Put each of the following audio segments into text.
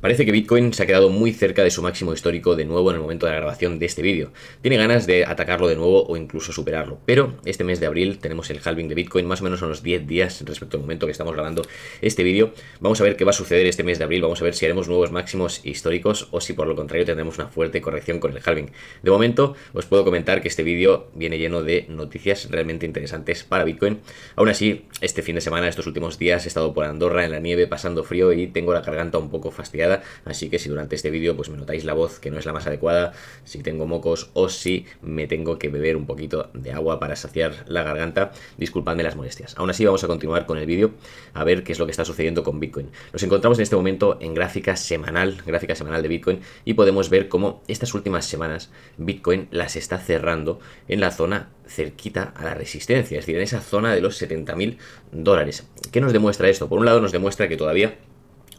Parece que Bitcoin se ha quedado muy cerca de su máximo histórico de nuevo en el momento de la grabación de este vídeo. Tiene ganas de atacarlo de nuevo o incluso superarlo. Pero este mes de abril tenemos el halving de Bitcoin, más o menos unos 10 días respecto al momento que estamos grabando este vídeo. Vamos a ver qué va a suceder este mes de abril, vamos a ver si haremos nuevos máximos históricos o si por lo contrario tendremos una fuerte corrección con el halving. De momento os puedo comentar que este vídeo viene lleno de noticias realmente interesantes para Bitcoin. Aún así, este fin de semana, estos últimos días, he estado por Andorra en la nieve pasando frío y tengo la garganta un poco fastidiada así que si durante este vídeo pues me notáis la voz que no es la más adecuada, si tengo mocos o si me tengo que beber un poquito de agua para saciar la garganta, disculpadme las molestias. Aún así vamos a continuar con el vídeo a ver qué es lo que está sucediendo con Bitcoin. Nos encontramos en este momento en gráfica semanal, gráfica semanal de Bitcoin y podemos ver cómo estas últimas semanas Bitcoin las está cerrando en la zona cerquita a la resistencia, es decir, en esa zona de los 70.000 dólares. ¿Qué nos demuestra esto? Por un lado nos demuestra que todavía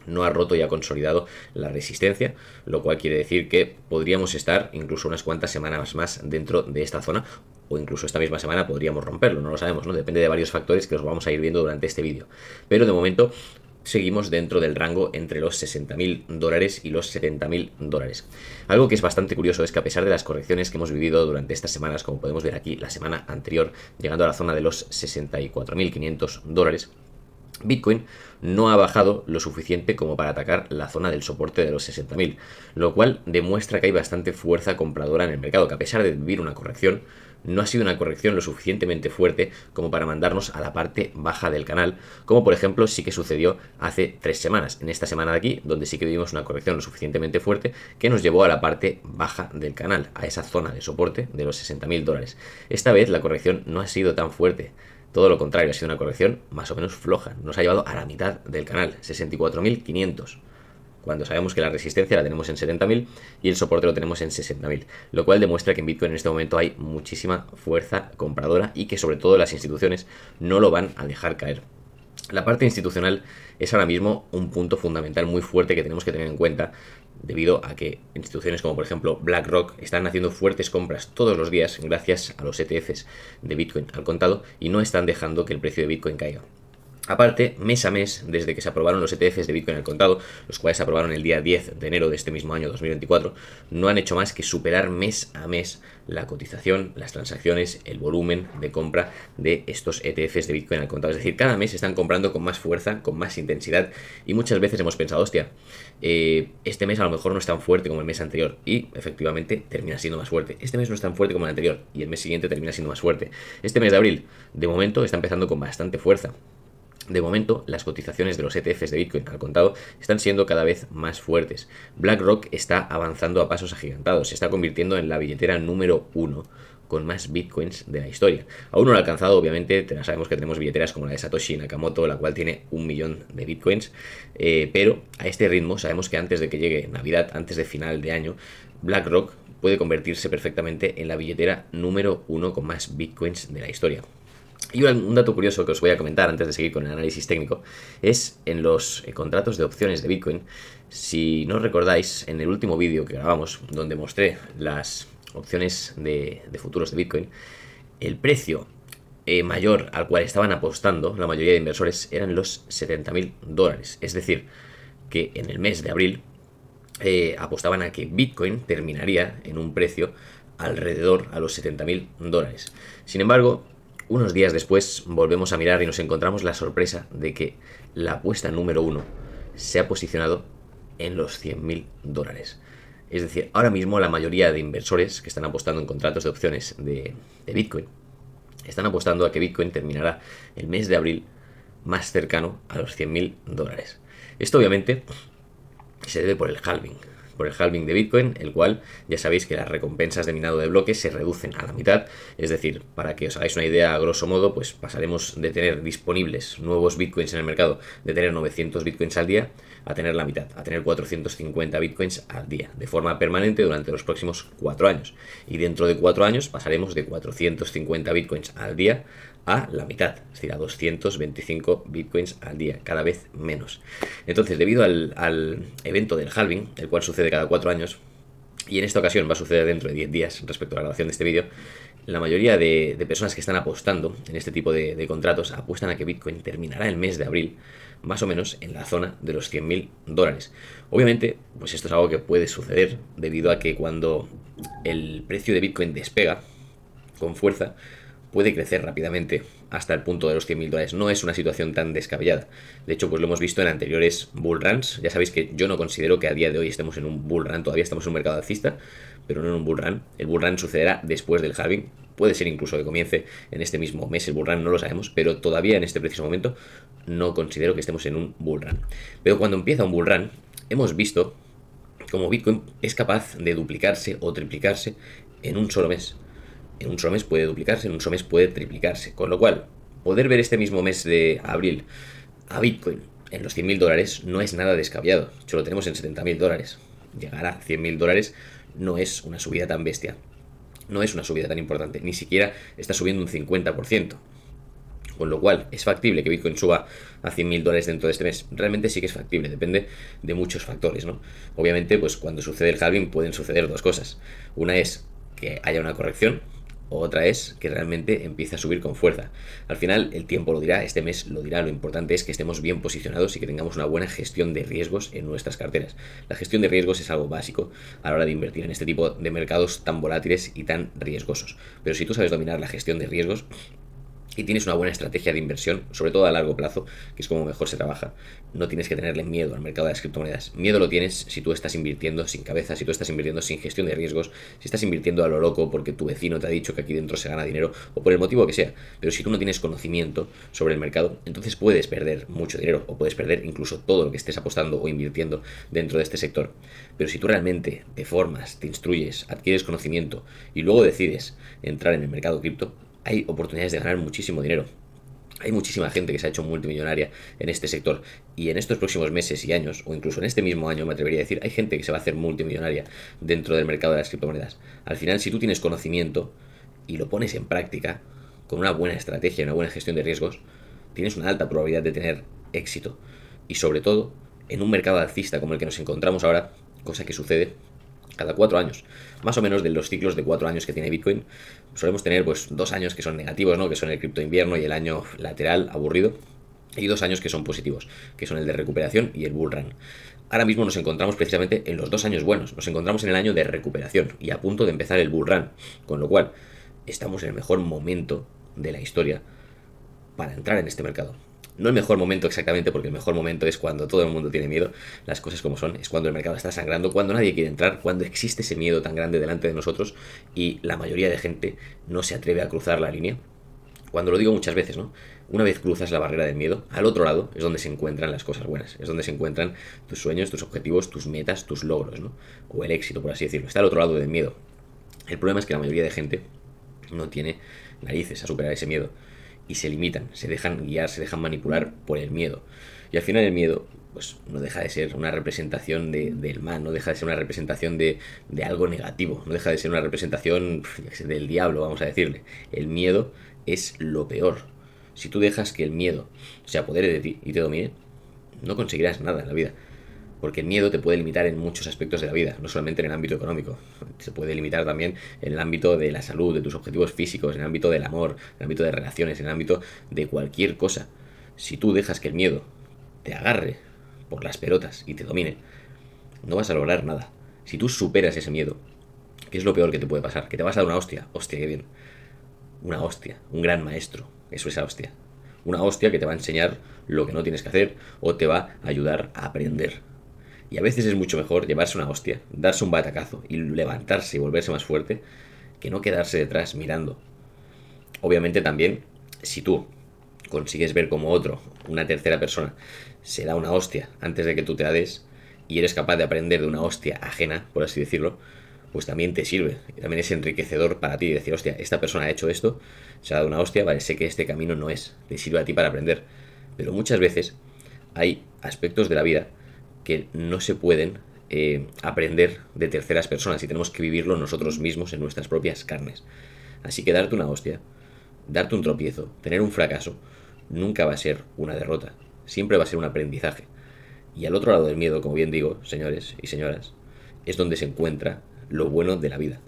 no ha roto y ha consolidado la resistencia, lo cual quiere decir que podríamos estar incluso unas cuantas semanas más dentro de esta zona o incluso esta misma semana podríamos romperlo, no lo sabemos, ¿no? Depende de varios factores que os vamos a ir viendo durante este vídeo. Pero de momento seguimos dentro del rango entre los 60.000 dólares y los 70.000 dólares. Algo que es bastante curioso es que a pesar de las correcciones que hemos vivido durante estas semanas, como podemos ver aquí la semana anterior, llegando a la zona de los 64.500 dólares, Bitcoin no ha bajado lo suficiente como para atacar la zona del soporte de los 60.000, lo cual demuestra que hay bastante fuerza compradora en el mercado, que a pesar de vivir una corrección, no ha sido una corrección lo suficientemente fuerte como para mandarnos a la parte baja del canal, como por ejemplo sí que sucedió hace tres semanas, en esta semana de aquí, donde sí que vivimos una corrección lo suficientemente fuerte que nos llevó a la parte baja del canal, a esa zona de soporte de los 60.000 dólares. Esta vez la corrección no ha sido tan fuerte, todo lo contrario, ha sido una corrección más o menos floja. Nos ha llevado a la mitad del canal, 64.500. Cuando sabemos que la resistencia la tenemos en 70.000 y el soporte lo tenemos en 60.000. Lo cual demuestra que en Bitcoin en este momento hay muchísima fuerza compradora y que sobre todo las instituciones no lo van a dejar caer. La parte institucional es ahora mismo un punto fundamental muy fuerte que tenemos que tener en cuenta debido a que instituciones como por ejemplo BlackRock están haciendo fuertes compras todos los días gracias a los ETFs de Bitcoin al contado y no están dejando que el precio de Bitcoin caiga. Aparte, mes a mes, desde que se aprobaron los ETFs de Bitcoin al contado, los cuales se aprobaron el día 10 de enero de este mismo año 2024, no han hecho más que superar mes a mes la cotización, las transacciones, el volumen de compra de estos ETFs de Bitcoin al contado. Es decir, cada mes están comprando con más fuerza, con más intensidad y muchas veces hemos pensado, hostia, eh, este mes a lo mejor no es tan fuerte como el mes anterior y efectivamente termina siendo más fuerte. Este mes no es tan fuerte como el anterior y el mes siguiente termina siendo más fuerte. Este mes de abril, de momento, está empezando con bastante fuerza. De momento, las cotizaciones de los ETFs de Bitcoin al contado están siendo cada vez más fuertes. BlackRock está avanzando a pasos agigantados, se está convirtiendo en la billetera número uno con más bitcoins de la historia. Aún no lo ha alcanzado, obviamente, sabemos que tenemos billeteras como la de Satoshi Nakamoto, la cual tiene un millón de bitcoins, eh, pero a este ritmo sabemos que antes de que llegue Navidad, antes de final de año, BlackRock puede convertirse perfectamente en la billetera número uno con más bitcoins de la historia. Y un dato curioso que os voy a comentar antes de seguir con el análisis técnico es en los eh, contratos de opciones de Bitcoin. Si no recordáis, en el último vídeo que grabamos, donde mostré las opciones de, futuros de Bitcoin, el precio eh, mayor al cual estaban apostando la mayoría de inversores eran los 70.000 dólares. Es decir, que en el mes de abril eh, apostaban a que Bitcoin terminaría en un precio alrededor a los 70.000 dólares. Sin embargo, unos días después volvemos a mirar y nos encontramos la sorpresa de que la apuesta número uno se ha posicionado en los 100.000 dólares. Es decir, ahora mismo la mayoría de inversores que están apostando en contratos de opciones de, Bitcoin están apostando a que Bitcoin terminará el mes de abril más cercano a los 100.000 dólares. Esto obviamente se debe por el halving el halving de Bitcoin, el cual ya sabéis que las recompensas de minado de bloques se reducen a la mitad, es decir, para que os hagáis una idea a grosso modo, pues pasaremos de tener disponibles nuevos Bitcoins en el mercado, de tener 900 Bitcoins al día, a tener la mitad, a tener 450 Bitcoins al día, de forma permanente durante los próximos 4 años. Y dentro de 4 años pasaremos de 450 Bitcoins al día a la mitad, es decir, a 225 bitcoins al día, cada vez menos. Entonces, debido al, evento del halving, el cual sucede cada 4 años, y en esta ocasión va a suceder dentro de 10 días respecto a la grabación de este vídeo, La mayoría de, personas que están apostando en este tipo de, contratos apuestan a que Bitcoin terminará el mes de abril más o menos en la zona de los 100.000 dólares. Obviamente, pues esto es algo que puede suceder debido a que cuando el precio de Bitcoin despega con fuerza, puede crecer rápidamente hasta el punto de los 100.000 dólares. No es una situación tan descabellada. De hecho, pues lo hemos visto en anteriores bull runs. Ya sabéis que yo no considero que a día de hoy estemos en un bull run, todavía estamos en un mercado alcista, pero no en un bull run. El bull run sucederá después del halving. Puede ser incluso que comience en este mismo mes el bull run, no lo sabemos, pero todavía en este preciso momento no considero que estemos en un bull run. Pero cuando empieza un bull run, hemos visto cómo Bitcoin es capaz de duplicarse o triplicarse en un solo mes en un solo mes puede duplicarse, en un solo mes puede triplicarse. Con lo cual, poder ver este mismo mes de abril a Bitcoin en los 100.000 dólares no es nada descabellado. De hecho, lo tenemos en 70.000 dólares. Llegar a 100.000 dólares no es una subida tan bestia. No es una subida tan importante. Ni siquiera está subiendo un 50%. Con lo cual, es factible que Bitcoin suba a 100.000 dólares dentro de este mes. Realmente sí que es factible, depende de muchos factores, ¿no? Obviamente, pues cuando sucede el halving pueden suceder dos cosas. Una es que haya una corrección, otra es que realmente empiece a subir con fuerza. Al final el tiempo lo dirá, este mes lo dirá, lo importante es que estemos bien posicionados y que tengamos una buena gestión de riesgos en nuestras carteras. La gestión de riesgos es algo básico a la hora de invertir en este tipo de mercados tan volátiles y tan riesgosos. Pero si tú sabes dominar la gestión de riesgos, y tienes una buena estrategia de inversión, sobre todo a largo plazo, que es como mejor se trabaja, no tienes que tenerle miedo al mercado de las criptomonedas. Miedo lo tienes si tú estás invirtiendo sin cabeza, si tú estás invirtiendo sin gestión de riesgos, si estás invirtiendo a lo loco porque tu vecino te ha dicho que aquí dentro se gana dinero o por el motivo que sea. Pero si tú no tienes conocimiento sobre el mercado, entonces puedes perder mucho dinero o puedes perder incluso todo lo que estés apostando o invirtiendo dentro de este sector. Pero si tú realmente te formas, te instruyes, adquieres conocimiento y luego decides entrar en el mercado cripto, hay oportunidades de ganar muchísimo dinero. Hay muchísima gente que se ha hecho multimillonaria en este sector y en estos próximos meses y años, o incluso en este mismo año, me atrevería a decir, hay gente que se va a hacer multimillonaria dentro del mercado de las criptomonedas. Al final, si tú tienes conocimiento y lo pones en práctica, con una buena estrategia y una buena gestión de riesgos, tienes una alta probabilidad de tener éxito. Y sobre todo, en un mercado alcista como el que nos encontramos ahora, cosa que sucede cada cuatro años. Más o menos de los ciclos de cuatro años que tiene Bitcoin, solemos tener pues dos años que son negativos, ¿no? Que son el cripto invierno y el año lateral aburrido. Y dos años que son positivos, que son el de recuperación y el bull run. Ahora mismo nos encontramos precisamente en los dos años buenos. Nos encontramos en el año de recuperación y a punto de empezar el bull run. Con lo cual, estamos en el mejor momento de la historia para entrar en este mercado no el mejor momento exactamente, porque el mejor momento es cuando todo el mundo tiene miedo, las cosas como son, es cuando el mercado está sangrando, cuando nadie quiere entrar, cuando existe ese miedo tan grande delante de nosotros y la mayoría de gente no se atreve a cruzar la línea. Cuando lo digo muchas veces, ¿no? Una vez cruzas la barrera del miedo, al otro lado es donde se encuentran las cosas buenas, es donde se encuentran tus sueños, tus objetivos, tus metas, tus logros, ¿no? O el éxito, por así decirlo. Está al otro lado del miedo. El problema es que la mayoría de gente no tiene narices a superar ese miedo y se limitan, se dejan guiar, se dejan manipular por el miedo. Y al final el miedo pues no deja de ser una representación de, del mal, no deja de ser una representación de, de, algo negativo, no deja de ser una representación del diablo, vamos a decirle. El miedo es lo peor. Si tú dejas que el miedo se apodere de ti y te domine, no conseguirás nada en la vida porque el miedo te puede limitar en muchos aspectos de la vida, no solamente en el ámbito económico, se puede limitar también en el ámbito de la salud, de tus objetivos físicos, en el ámbito del amor, en el ámbito de relaciones, en el ámbito de cualquier cosa. Si tú dejas que el miedo te agarre por las pelotas y te domine, no vas a lograr nada. Si tú superas ese miedo, ¿qué es lo peor que te puede pasar? Que te vas a dar una hostia, hostia, qué bien. Una hostia, un gran maestro, eso es esa hostia. Una hostia que te va a enseñar lo que no tienes que hacer o te va a ayudar a aprender y a veces es mucho mejor llevarse una hostia, darse un batacazo y levantarse y volverse más fuerte que no quedarse detrás mirando. Obviamente también, si tú consigues ver como otro, una tercera persona, se da una hostia antes de que tú te la des y eres capaz de aprender de una hostia ajena, por así decirlo, pues también te sirve. También es enriquecedor para ti decir, hostia, esta persona ha hecho esto, se ha dado una hostia, vale, sé que este camino no es, te sirve a ti para aprender. Pero muchas veces hay aspectos de la vida que no se pueden eh, aprender de terceras personas y tenemos que vivirlo nosotros mismos en nuestras propias carnes. Así que darte una hostia, darte un tropiezo, tener un fracaso, nunca va a ser una derrota, siempre va a ser un aprendizaje. Y al otro lado del miedo, como bien digo, señores y señoras, es donde se encuentra lo bueno de la vida.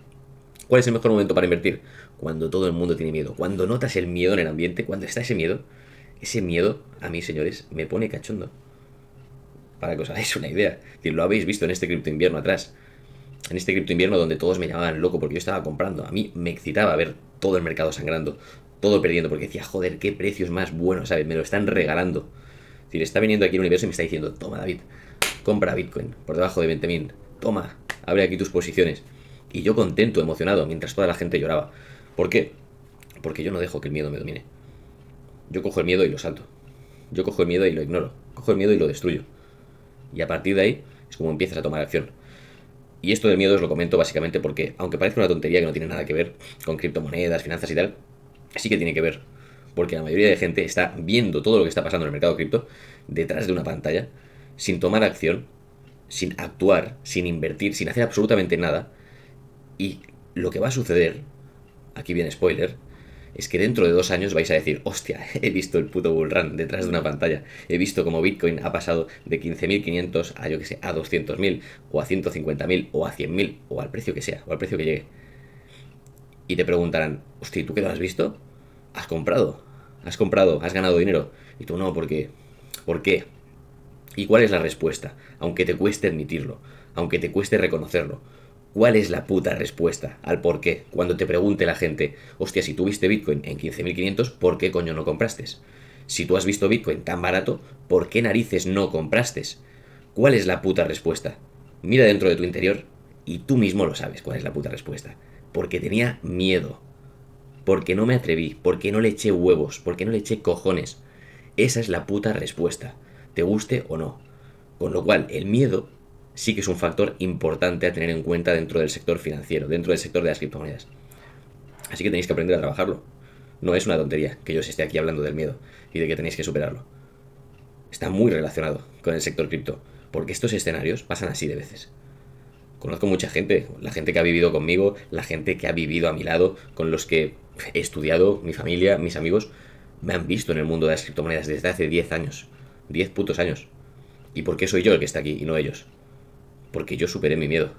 ¿Cuál es el mejor momento para invertir? Cuando todo el mundo tiene miedo. Cuando notas el miedo en el ambiente, cuando está ese miedo, ese miedo, a mí, señores, me pone cachondo. Para que os hagáis una idea. lo habéis visto en este cripto invierno atrás. En este cripto invierno donde todos me llamaban loco porque yo estaba comprando. A mí me excitaba ver todo el mercado sangrando, todo perdiendo, porque decía, joder, qué precios más buenos, ¿sabes? Me lo están regalando. Decir, está viniendo aquí el universo y me está diciendo, toma David, compra Bitcoin por debajo de 20.000, toma, abre aquí tus posiciones. Y yo contento, emocionado, mientras toda la gente lloraba. ¿Por qué? Porque yo no dejo que el miedo me domine. Yo cojo el miedo y lo salto. Yo cojo el miedo y lo ignoro. Cojo el miedo y lo destruyo. Y a partir de ahí es como empiezas a tomar acción. Y esto del miedo os lo comento básicamente porque, aunque parezca una tontería que no tiene nada que ver con criptomonedas, finanzas y tal, sí que tiene que ver. Porque la mayoría de gente está viendo todo lo que está pasando en el mercado cripto detrás de una pantalla, sin tomar acción, sin actuar, sin invertir, sin hacer absolutamente nada. Y lo que va a suceder, aquí viene spoiler, es que dentro de dos años vais a decir, hostia, he visto el puto bull run detrás de una pantalla, he visto como Bitcoin ha pasado de 15.500 a yo que sé, a 200.000 o a 150.000 o a 100.000 o al precio que sea, o al precio que llegue. Y te preguntarán, hostia, ¿tú qué lo has visto? ¿Has comprado? ¿Has comprado? ¿Has ganado dinero? Y tú no, ¿por qué? ¿Por qué? ¿Y cuál es la respuesta? Aunque te cueste admitirlo, aunque te cueste reconocerlo, ¿Cuál es la puta respuesta al por qué? Cuando te pregunte la gente, hostia, si tú viste Bitcoin en 15.500, ¿por qué coño no compraste? Si tú has visto Bitcoin tan barato, ¿por qué narices no compraste? ¿Cuál es la puta respuesta? Mira dentro de tu interior y tú mismo lo sabes cuál es la puta respuesta. Porque tenía miedo. Porque no me atreví. Porque no le eché huevos. Porque no le eché cojones. Esa es la puta respuesta. Te guste o no. Con lo cual, el miedo sí que es un factor importante a tener en cuenta dentro del sector financiero, dentro del sector de las criptomonedas. Así que tenéis que aprender a trabajarlo. No es una tontería que yo os esté aquí hablando del miedo y de que tenéis que superarlo. Está muy relacionado con el sector cripto, porque estos escenarios pasan así de veces. Conozco mucha gente, la gente que ha vivido conmigo, la gente que ha vivido a mi lado, con los que he estudiado, mi familia, mis amigos, me han visto en el mundo de las criptomonedas desde hace 10 años. 10 putos años. ¿Y por qué soy yo el que está aquí y no ellos? Porque yo superé mi miedo.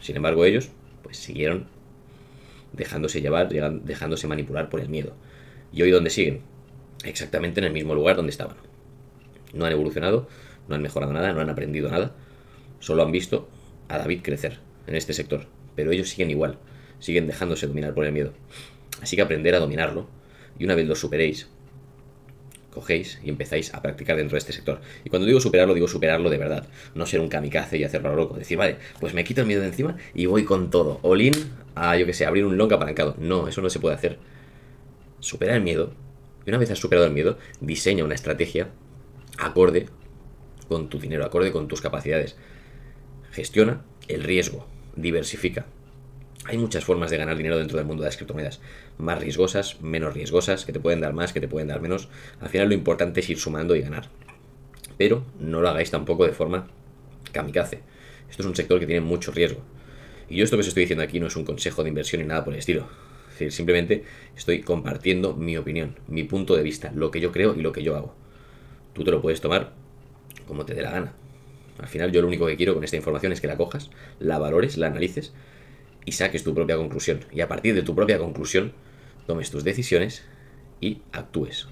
Sin embargo, ellos, pues siguieron dejándose llevar, dejándose manipular por el miedo. ¿Y hoy dónde siguen? Exactamente en el mismo lugar donde estaban. No han evolucionado, no han mejorado nada, no han aprendido nada. Solo han visto a David crecer en este sector. Pero ellos siguen igual, siguen dejándose dominar por el miedo. Así que aprender a dominarlo, y una vez lo superéis, cogéis y empezáis a practicar dentro de este sector. Y cuando digo superarlo, digo superarlo de verdad. No ser un kamikaze y hacerlo loco. Decir, vale, pues me quito el miedo de encima y voy con todo. All in a, yo que sé, abrir un long apalancado. No, eso no se puede hacer. Supera el miedo. Y una vez has superado el miedo, diseña una estrategia acorde con tu dinero, acorde con tus capacidades. Gestiona el riesgo. Diversifica. Hay muchas formas de ganar dinero dentro del mundo de las criptomonedas. Más riesgosas, menos riesgosas, que te pueden dar más, que te pueden dar menos. Al final lo importante es ir sumando y ganar. Pero no lo hagáis tampoco de forma kamikaze. Esto es un sector que tiene mucho riesgo. Y yo esto que os estoy diciendo aquí no es un consejo de inversión ni nada por el estilo. Es decir, simplemente estoy compartiendo mi opinión, mi punto de vista, lo que yo creo y lo que yo hago. Tú te lo puedes tomar como te dé la gana. Al final yo lo único que quiero con esta información es que la cojas, la valores, la analices y saques tu propia conclusión. Y a partir de tu propia conclusión, tomes tus decisiones y actúes.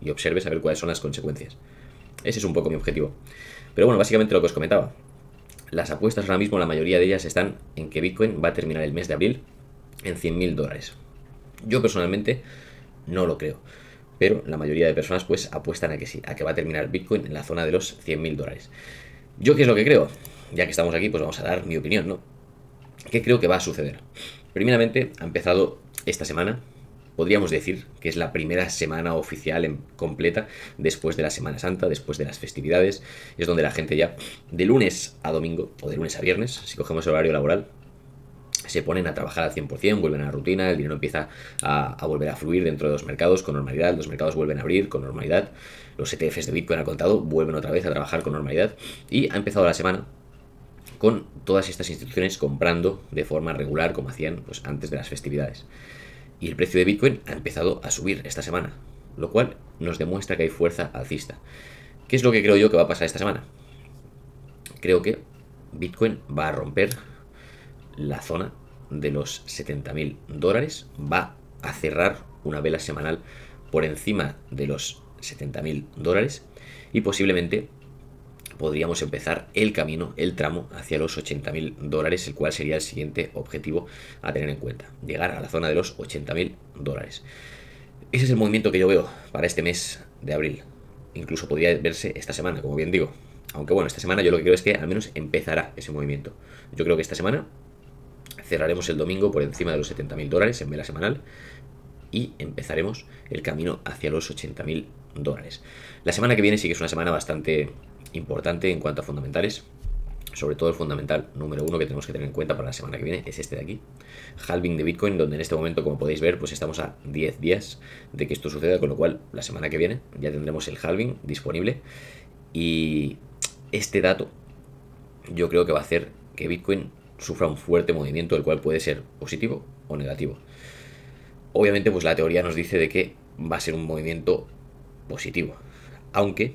Y observes a ver cuáles son las consecuencias. Ese es un poco mi objetivo. Pero bueno, básicamente lo que os comentaba. Las apuestas ahora mismo, la mayoría de ellas están en que Bitcoin va a terminar el mes de abril en 100.000 dólares. Yo personalmente no lo creo. Pero la mayoría de personas pues apuestan a que sí, a que va a terminar Bitcoin en la zona de los 100.000 dólares. ¿Yo qué es lo que creo? Ya que estamos aquí, pues vamos a dar mi opinión, ¿no? ¿Qué creo que va a suceder? Primeramente, ha empezado esta semana, podríamos decir que es la primera semana oficial completa después de la Semana Santa, después de las festividades, es donde la gente ya de lunes a domingo o de lunes a viernes, si cogemos el horario laboral, se ponen a trabajar al 100%, vuelven a la rutina, el dinero empieza a, a, volver a fluir dentro de los mercados con normalidad, los mercados vuelven a abrir con normalidad, los ETFs de Bitcoin al contado vuelven otra vez a trabajar con normalidad y ha empezado la semana con todas estas instituciones comprando de forma regular como hacían pues, antes de las festividades. Y el precio de Bitcoin ha empezado a subir esta semana, lo cual nos demuestra que hay fuerza alcista. ¿Qué es lo que creo yo que va a pasar esta semana? Creo que Bitcoin va a romper la zona de los 70.000 dólares, va a cerrar una vela semanal por encima de los 70.000 dólares y posiblemente podríamos empezar el camino, el tramo hacia los 80.000 dólares, el cual sería el siguiente objetivo a tener en cuenta, llegar a la zona de los 80.000 dólares. Ese es el movimiento que yo veo para este mes de abril. Incluso podría verse esta semana, como bien digo. Aunque bueno, esta semana yo lo que creo es que al menos empezará ese movimiento. Yo creo que esta semana cerraremos el domingo por encima de los 70.000 dólares en vela semanal y empezaremos el camino hacia los 80.000 dólares. La semana que viene sí que es una semana bastante importante en cuanto a fundamentales. Sobre todo el fundamental número uno que tenemos que tener en cuenta para la semana que viene es este de aquí. Halving de Bitcoin, donde en este momento, como podéis ver, pues estamos a 10 días de que esto suceda, con lo cual la semana que viene ya tendremos el halving disponible. Y este dato yo creo que va a hacer que Bitcoin sufra un fuerte movimiento, el cual puede ser positivo o negativo. Obviamente, pues la teoría nos dice de que va a ser un movimiento positivo, aunque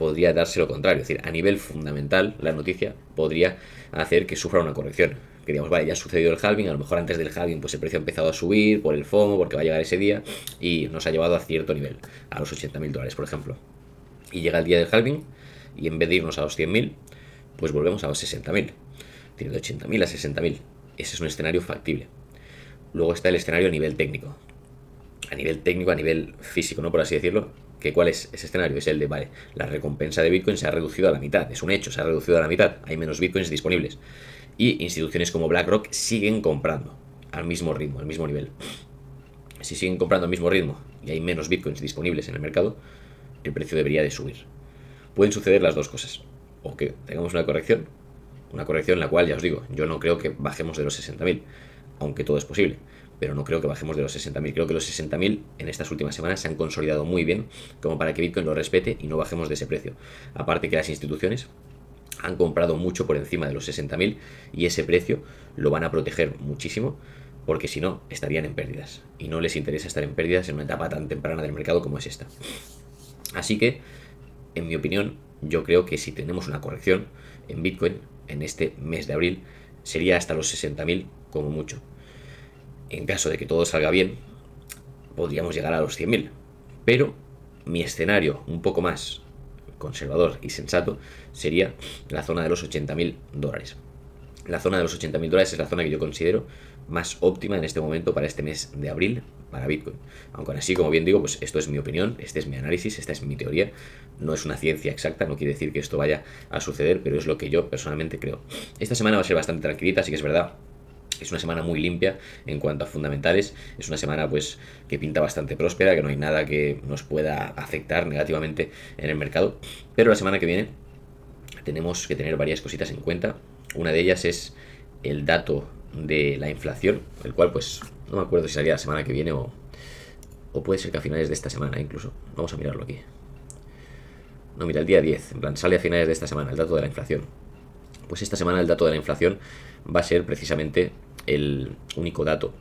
podría darse lo contrario, es decir, a nivel fundamental la noticia podría hacer que sufra una corrección. Que digamos, vale, ya ha sucedido el halving, a lo mejor antes del halving pues el precio ha empezado a subir por el FOMO, porque va a llegar ese día y nos ha llevado a cierto nivel, a los 80.000 dólares, por ejemplo. Y llega el día del halving y en vez de irnos a los 100.000, pues volvemos a los 60.000. Tiene de 80.000 a 60.000. Ese es un escenario factible. Luego está el escenario a nivel técnico. A nivel técnico, a nivel físico, ¿no? Por así decirlo. Que ¿Cuál es ese escenario? Es el de, vale, la recompensa de Bitcoin se ha reducido a la mitad. Es un hecho, se ha reducido a la mitad. Hay menos Bitcoins disponibles. Y instituciones como BlackRock siguen comprando al mismo ritmo, al mismo nivel. Si siguen comprando al mismo ritmo y hay menos Bitcoins disponibles en el mercado, el precio debería de subir. Pueden suceder las dos cosas. O que tengamos una corrección, una corrección en la cual, ya os digo, yo no creo que bajemos de los 60.000 aunque todo es posible. Pero no creo que bajemos de los 60.000. Creo que los 60.000 en estas últimas semanas se han consolidado muy bien como para que Bitcoin lo respete y no bajemos de ese precio. Aparte que las instituciones han comprado mucho por encima de los 60.000 y ese precio lo van a proteger muchísimo porque si no estarían en pérdidas y no les interesa estar en pérdidas en una etapa tan temprana del mercado como es esta. Así que, en mi opinión, yo creo que si tenemos una corrección en Bitcoin en este mes de abril sería hasta los 60.000 como mucho. En caso de que todo salga bien, podríamos llegar a los 100.000. Pero mi escenario un poco más conservador y sensato sería la zona de los 80.000 dólares. La zona de los 80.000 dólares es la zona que yo considero más óptima en este momento para este mes de abril para Bitcoin. Aunque así, como bien digo, pues esto es mi opinión, este es mi análisis, esta es mi teoría. No es una ciencia exacta, no quiere decir que esto vaya a suceder, pero es lo que yo personalmente creo. Esta semana va a ser bastante tranquilita, así que es verdad es una semana muy limpia en cuanto a fundamentales. Es una semana pues que pinta bastante próspera, que no hay nada que nos pueda afectar negativamente en el mercado. Pero la semana que viene tenemos que tener varias cositas en cuenta. Una de ellas es el dato de la inflación, el cual pues no me acuerdo si salía la semana que viene o, o puede ser que a finales de esta semana incluso. Vamos a mirarlo aquí. No, mira, el día 10, en plan, sale a finales de esta semana el dato de la inflación. Pues esta semana el dato de la inflación va a ser precisamente el único dato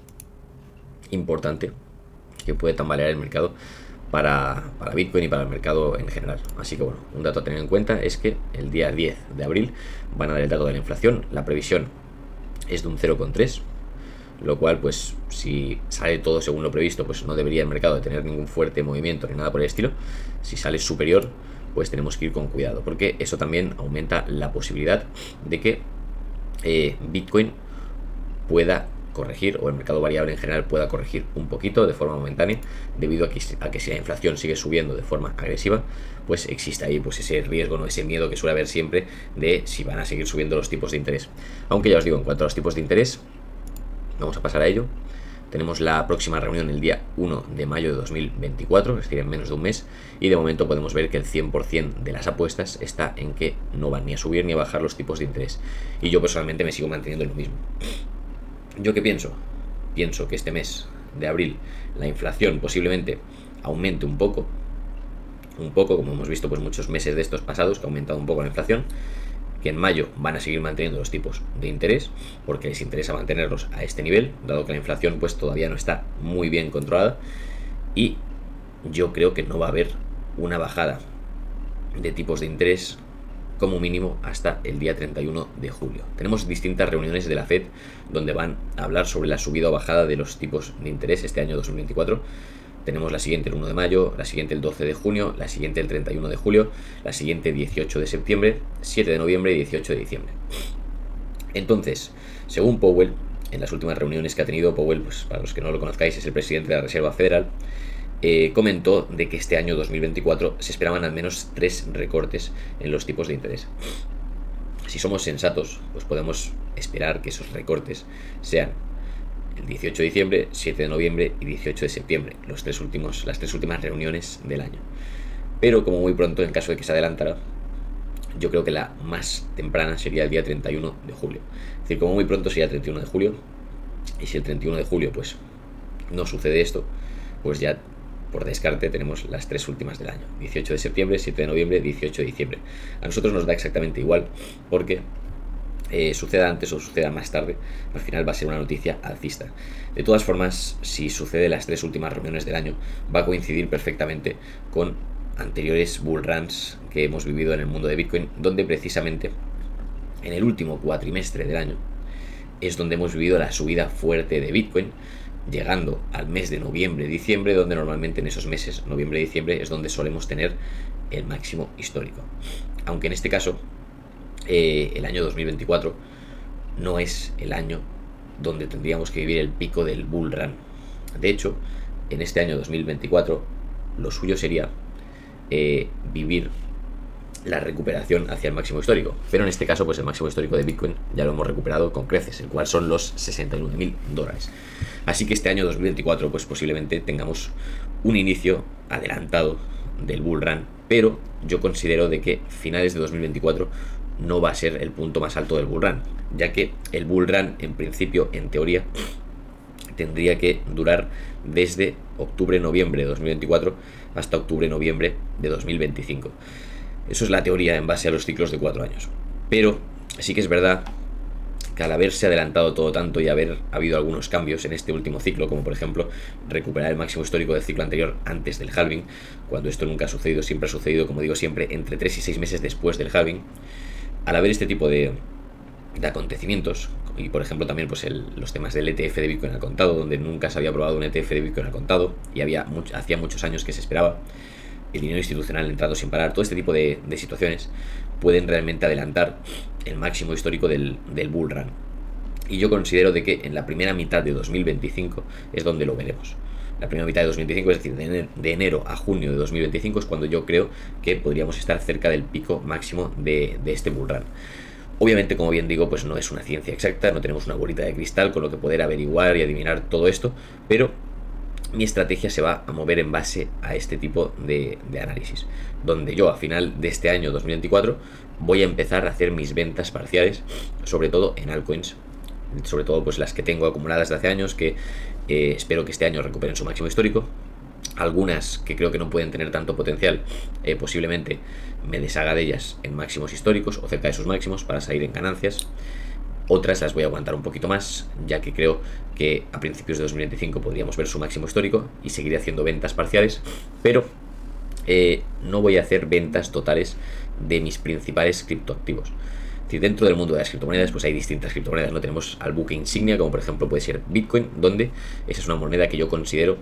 importante que puede tambalear el mercado para, para, Bitcoin y para el mercado en general. Así que bueno, un dato a tener en cuenta es que el día 10 de abril van a dar el dato de la inflación. La previsión es de un 0,3, lo cual pues si sale todo según lo previsto pues no debería el mercado de tener ningún fuerte movimiento ni nada por el estilo. Si sale superior pues tenemos que ir con cuidado porque eso también aumenta la posibilidad de que eh, Bitcoin pueda corregir, o el mercado variable en general pueda corregir un poquito de forma momentánea, debido a que, a que si la inflación sigue subiendo de forma agresiva, pues existe ahí pues ese riesgo, ¿no? ese miedo que suele haber siempre de si van a seguir subiendo los tipos de interés. Aunque ya os digo, en cuanto a los tipos de interés, vamos a pasar a ello. Tenemos la próxima reunión el día 1 de mayo de 2024, es decir, en menos de un mes, y de momento podemos ver que el 100% de las apuestas está en que no van ni a subir ni a bajar los tipos de interés. Y yo personalmente me sigo manteniendo en lo mismo. ¿Yo qué pienso? Pienso que este mes de abril la inflación posiblemente aumente un poco, un poco, como hemos visto pues muchos meses de estos pasados que ha aumentado un poco la inflación, que en mayo van a seguir manteniendo los tipos de interés porque les interesa mantenerlos a este nivel, dado que la inflación pues todavía no está muy bien controlada y yo creo que no va a haber una bajada de tipos de interés como mínimo hasta el día 31 de julio. Tenemos distintas reuniones de la Fed donde van a hablar sobre la subida o bajada de los tipos de interés este año 2024. Tenemos la siguiente el 1 de mayo, la siguiente el 12 de junio, la siguiente el 31 de julio, la siguiente 18 de septiembre, 7 de noviembre y 18 de diciembre. Entonces, según Powell, en las últimas reuniones que ha tenido Powell, pues para los que no lo conozcáis, es el presidente de la Reserva Federal, eh, comentó de que este año 2024 se esperaban al menos tres recortes en los tipos de interés. Si somos sensatos, pues podemos esperar que esos recortes sean el 18 de diciembre, 7 de noviembre y 18 de septiembre, los tres últimos, las tres últimas reuniones del año. Pero como muy pronto, en caso de que se adelantara, yo creo que la más temprana sería el día 31 de julio. Es decir, como muy pronto sería el 31 de julio. Y si el 31 de julio, pues no sucede esto, pues ya por descarte tenemos las tres últimas del año. 18 de septiembre, 7 de noviembre, 18 de diciembre. A nosotros nos da exactamente igual porque eh, suceda antes o suceda más tarde, al final va a ser una noticia alcista. De todas formas, si sucede las tres últimas reuniones del año, va a coincidir perfectamente con anteriores bull runs que hemos vivido en el mundo de Bitcoin, donde precisamente en el último cuatrimestre del año es donde hemos vivido la subida fuerte de Bitcoin, llegando al mes de noviembre-diciembre, donde normalmente en esos meses, noviembre-diciembre, es donde solemos tener el máximo histórico. Aunque en este caso, eh, el año 2024 no es el año donde tendríamos que vivir el pico del bull run. De hecho, en este año 2024, lo suyo sería eh, vivir la recuperación hacia el máximo histórico. Pero en este caso, pues el máximo histórico de Bitcoin ya lo hemos recuperado con creces, el cual son los 69.000 dólares. Así que este año 2024, pues posiblemente tengamos un inicio adelantado del bull run, pero yo considero de que finales de 2024 no va a ser el punto más alto del bull run, ya que el bull run, en principio, en teoría, tendría que durar desde octubre-noviembre de 2024 hasta octubre-noviembre de 2025. Eso es la teoría en base a los ciclos de cuatro años. Pero sí que es verdad que al haberse adelantado todo tanto y haber habido algunos cambios en este último ciclo, como por ejemplo recuperar el máximo histórico del ciclo anterior antes del halving, cuando esto nunca ha sucedido, siempre ha sucedido, como digo siempre, entre 3 y 6 meses después del halving, al haber este tipo de, acontecimientos, y por ejemplo también pues los temas del ETF de Bitcoin al contado, donde nunca se había probado un ETF de Bitcoin al contado, y había hacía muchos años que se esperaba, el dinero institucional entrando sin parar, todo este tipo de, situaciones pueden realmente adelantar el máximo histórico del, bull run. Y yo considero de que en la primera mitad de 2025 es donde lo veremos. La primera mitad de 2025, es decir, de enero, a junio de 2025 es cuando yo creo que podríamos estar cerca del pico máximo de, de este bull run. Obviamente, como bien digo, pues no es una ciencia exacta, no tenemos una bolita de cristal con lo que poder averiguar y adivinar todo esto, pero mi estrategia se va a mover en base a este tipo de, análisis, donde yo a final de este año 2024 voy a empezar a hacer mis ventas parciales, sobre todo en altcoins, sobre todo pues las que tengo acumuladas de hace años, que eh, espero que este año recuperen su máximo histórico, algunas que creo que no pueden tener tanto potencial, eh, posiblemente me deshaga de ellas en máximos históricos o cerca de sus máximos para salir en ganancias. Otras las voy a aguantar un poquito más, ya que creo que a principios de 2025 podríamos ver su máximo histórico y seguiré haciendo ventas parciales, pero eh, no voy a hacer ventas totales de mis principales criptoactivos. dentro del mundo de las criptomonedas, pues hay distintas criptomonedas. No tenemos al buque insignia, como por ejemplo puede ser Bitcoin, donde esa es una moneda que yo considero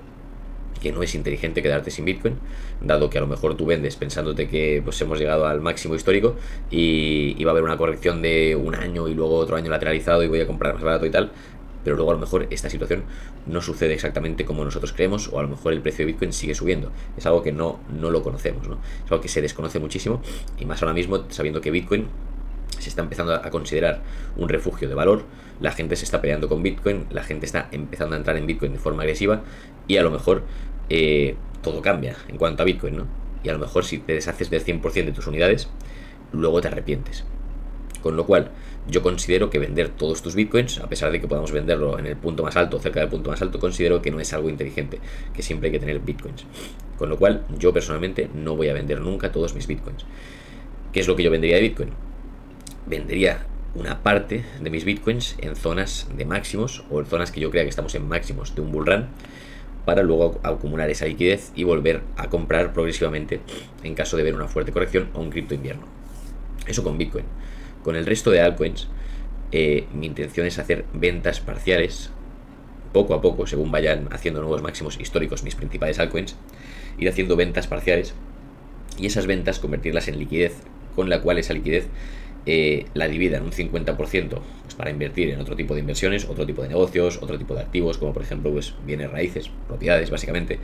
que no es inteligente quedarte sin Bitcoin, dado que a lo mejor tú vendes pensándote que pues hemos llegado al máximo histórico y, va a haber una corrección de un año y luego otro año lateralizado y voy a comprar más barato y tal, pero luego a lo mejor esta situación no sucede exactamente como nosotros creemos o a lo mejor el precio de Bitcoin sigue subiendo. Es algo que no, no lo conocemos, ¿no? Es algo que se desconoce muchísimo y más ahora mismo sabiendo que Bitcoin se está empezando a considerar un refugio de valor, la gente se está peleando con Bitcoin, la gente está empezando a entrar en Bitcoin de forma agresiva y a lo mejor eh, todo cambia en cuanto a Bitcoin, ¿no? Y a lo mejor si te deshaces del 100% de tus unidades, luego te arrepientes. Con lo cual, yo considero que vender todos tus bitcoins, a pesar de que podamos venderlo en el punto más alto, cerca del punto más alto, considero que no es algo inteligente, que siempre hay que tener bitcoins. Con lo cual, yo personalmente no voy a vender nunca todos mis bitcoins. ¿Qué es lo que yo vendería de bitcoin? Vendería una parte de mis bitcoins en zonas de máximos o en zonas que yo crea que estamos en máximos de un bull run para luego acumular esa liquidez y volver a comprar progresivamente en caso de ver una fuerte corrección o un cripto invierno. Eso con Bitcoin. Con el resto de altcoins, eh, mi intención es hacer ventas parciales, poco a poco, según vayan haciendo nuevos máximos históricos mis principales altcoins, ir haciendo ventas parciales y esas ventas convertirlas en liquidez, con la cual esa liquidez eh, la divida en un 50% pues, para invertir en otro tipo de inversiones, otro tipo de negocios, otro tipo de activos, como por ejemplo pues, bienes raíces, propiedades básicamente.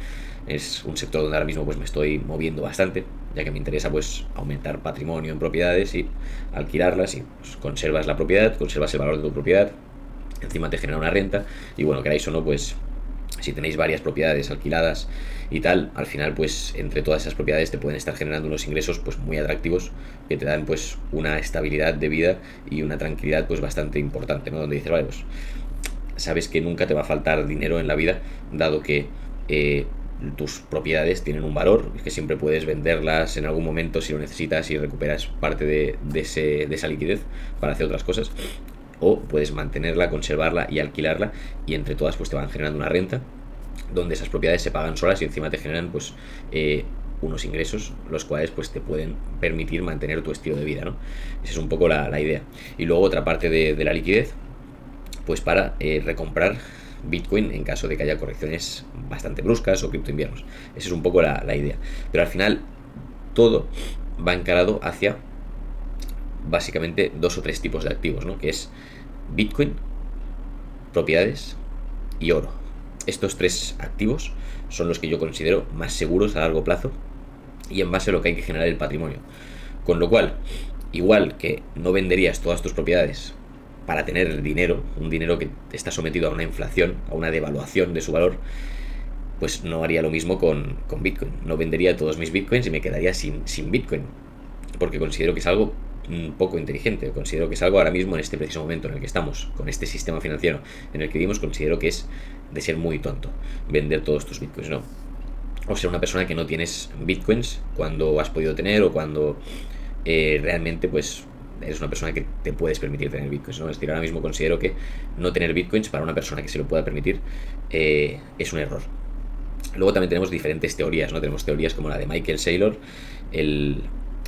Es un sector donde ahora mismo pues, me estoy moviendo bastante, ya que me interesa pues, aumentar patrimonio en propiedades y alquilarlas y pues, conservas la propiedad, conservas el valor de tu propiedad, encima te genera una renta y bueno, queráis o no, pues si tenéis varias propiedades alquiladas y tal, al final pues entre todas esas propiedades te pueden estar generando unos ingresos pues muy atractivos que te dan pues una estabilidad de vida y una tranquilidad pues bastante importante, ¿no? Donde dices, vale, pues sabes que nunca te va a faltar dinero en la vida, dado que eh, tus propiedades tienen un valor, que siempre puedes venderlas en algún momento si lo necesitas y recuperas parte de, ese, de esa liquidez para hacer otras cosas o puedes mantenerla, conservarla y alquilarla y entre todas pues te van generando una renta donde esas propiedades se pagan solas y encima te generan pues eh, unos ingresos los cuales pues te pueden permitir mantener tu estilo de vida, ¿no? Esa es un poco la, idea. Y luego otra parte de, la liquidez pues para eh, recomprar Bitcoin en caso de que haya correcciones bastante bruscas o cripto inviernos. Esa es un poco la, la idea. Pero al final todo va encarado hacia básicamente dos o tres tipos de activos, ¿no? Que es Bitcoin, propiedades y oro. Estos tres activos son los que yo considero más seguros a largo plazo y en base a lo que hay que generar el patrimonio. Con lo cual, igual que no venderías todas tus propiedades para tener dinero, un dinero que está sometido a una inflación, a una devaluación de su valor, pues no haría lo mismo con, Bitcoin. No vendería todos mis Bitcoins y me quedaría sin, sin Bitcoin. Porque considero que es algo poco inteligente. Considero que es algo ahora mismo en este preciso momento en el que estamos, con este sistema financiero en el que vivimos, considero que es de ser muy tonto vender todos tus bitcoins, ¿no? O ser una persona que no tienes bitcoins cuando has podido tener o cuando eh, realmente pues eres una persona que te puedes permitir tener bitcoins, ¿no? Es decir, ahora mismo considero que no tener bitcoins para una persona que se lo pueda permitir eh, es un error. Luego también tenemos diferentes teorías, ¿no? Tenemos teorías como la de Michael Saylor, el